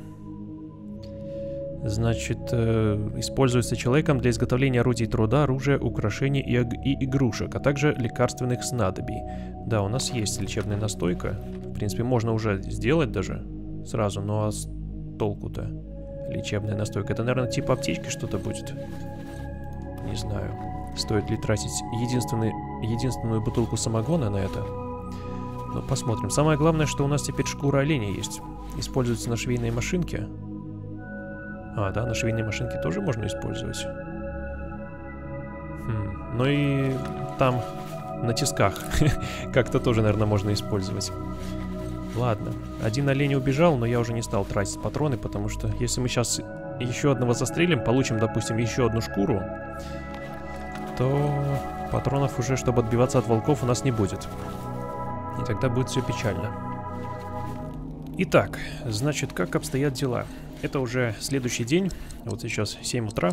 Значит, э, используется человеком для изготовления орудий труда, оружия, украшений и, и игрушек, а также лекарственных снадобий. Да, у нас есть лечебная настойка. В принципе, можно уже сделать даже сразу, но толку-то? Лечебная настойка. Это, наверное, типа аптечки что-то будет. Не знаю. Стоит ли тратить единственный, единственную бутылку самогона на это? Но посмотрим. Самое главное, что у нас теперь шкура оленя есть. Используется на швейной машинке. А, да, на швейной машинке тоже можно использовать. Хм, Ну и там на тисках как-то тоже, наверное, можно использовать. Ладно, один олень убежал, но я уже не стал тратить патроны, потому что если мы сейчас еще одного застрелим, получим, допустим, еще одну шкуру, то патронов уже, чтобы отбиваться от волков, у нас не будет. И тогда будет все печально. Итак, значит, как обстоят дела? Это уже следующий день, вот сейчас 7 утра.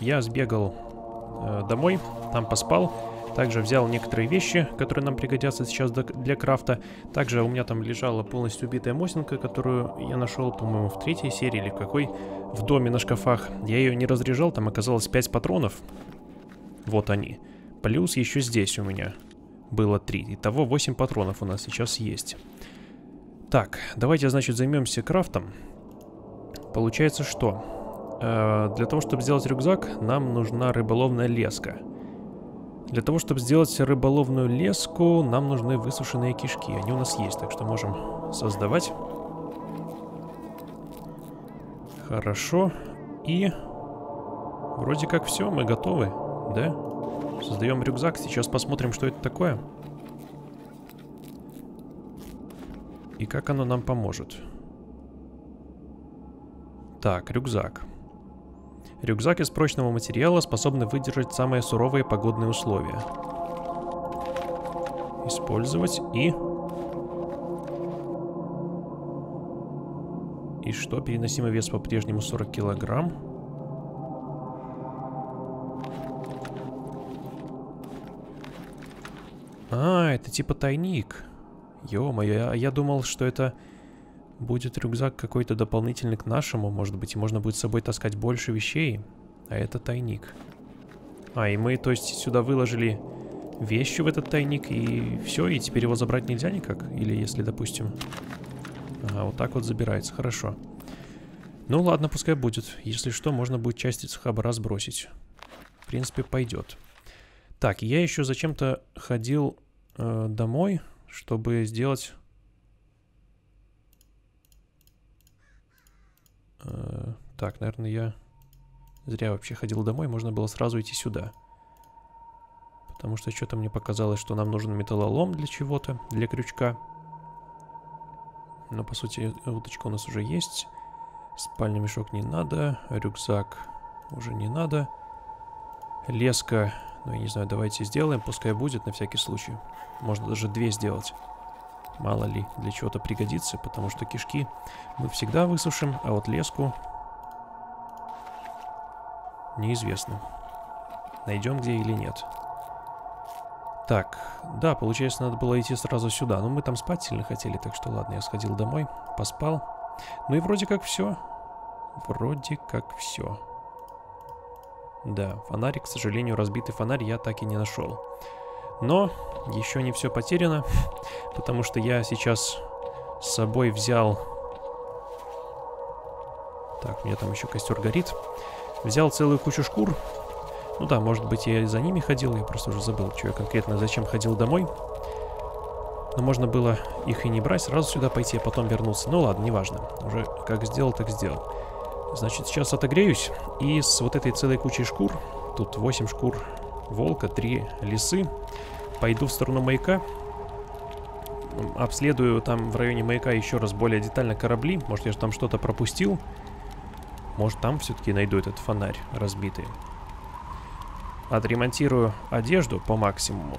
Я сбегал э, домой, там поспал, также взял некоторые вещи, которые нам пригодятся сейчас для крафта. Также у меня там лежала полностью убитая мосинка, которую я нашел, по-моему, в третьей серии или какой, в доме на шкафах. Я ее не разряжал, там оказалось 5 патронов. Вот они. Плюс еще здесь у меня было 3. Итого 8 патронов у нас сейчас есть. Так, давайте, значит, займемся крафтом. Получается, что э, для того, чтобы сделать рюкзак, нам нужна рыболовная леска. Для того, чтобы сделать рыболовную леску, нам нужны высушенные кишки. Они у нас есть, так что можем создавать. Хорошо. И вроде как все, мы готовы, да? Создаем рюкзак, сейчас посмотрим, что это такое. И как оно нам поможет. Так, рюкзак. Рюкзак из прочного материала, способный выдержать самые суровые погодные условия. Использовать и... И что? Переносимый вес по-прежнему 40 килограмм. А, это типа тайник. Ё-моё, я, я думал, что это будет рюкзак какой-то дополнительный к нашему, может быть, и можно будет с собой таскать больше вещей. А это тайник. А, и мы, то есть, сюда выложили вещи в этот тайник, и все, и теперь его забрать нельзя никак? Или если, допустим... Ага, вот так вот забирается, хорошо. Ну ладно, пускай будет. Если что, можно будет части хаба разбросить. В принципе, пойдет. Так, я еще зачем-то ходил э, домой чтобы сделать... так, наверное, я зря вообще ходил домой, можно было сразу идти сюда. Потому что что-то мне показалось, что нам нужен металлолом для чего-то, для крючка. Но, по сути, уточка у нас уже есть. Спальный мешок не надо, рюкзак уже не надо. Леска ну, я не знаю, давайте сделаем, пускай будет на всякий случай. Можно даже две сделать. Мало ли, для чего-то пригодится, потому что кишки мы всегда высушим, а вот леску неизвестно. Найдем где или нет. Так, да, получается, надо было идти сразу сюда. Но мы там спать сильно хотели, так что ладно, я сходил домой, поспал. Ну и вроде как все. Вроде как все. Да, фонарь, к сожалению, разбитый фонарь я так и не нашел. Но еще не все потеряно, потому что я сейчас с собой взял... Так, у меня там еще костер горит. Взял целую кучу шкур. Ну да, может быть, я за ними ходил, я просто уже забыл, что я конкретно зачем ходил домой. Но можно было их и не брать, сразу сюда пойти, а потом вернуться. Ну ладно, неважно. Уже как сделал, так сделал. Значит, сейчас отогреюсь. И с вот этой целой кучей шкур, тут 8 шкур волка, 3 лисы, пойду в сторону маяка. Обследую там в районе маяка еще раз более детально корабли. Может, я же там что-то пропустил. Может, там все-таки найду этот фонарь разбитый. Отремонтирую одежду по максимуму.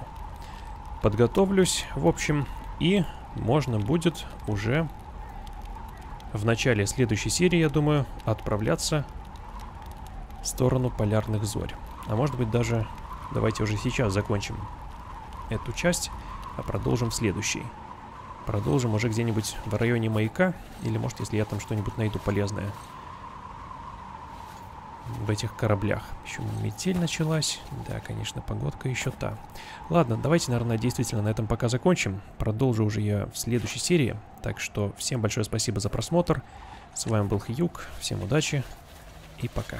Подготовлюсь, в общем, и можно будет уже в начале следующей серии, я думаю, отправляться в сторону полярных зорь. А может быть даже давайте уже сейчас закончим эту часть, а продолжим в следующей. Продолжим уже где-нибудь в районе маяка, или может если я там что-нибудь найду полезное в этих кораблях. Еще метель началась. Да, конечно, погодка еще та. Ладно, давайте, наверное, действительно на этом пока закончим. Продолжу уже я в следующей серии. Так что всем большое спасибо за просмотр. С вами был Хьюк. Всем удачи и пока.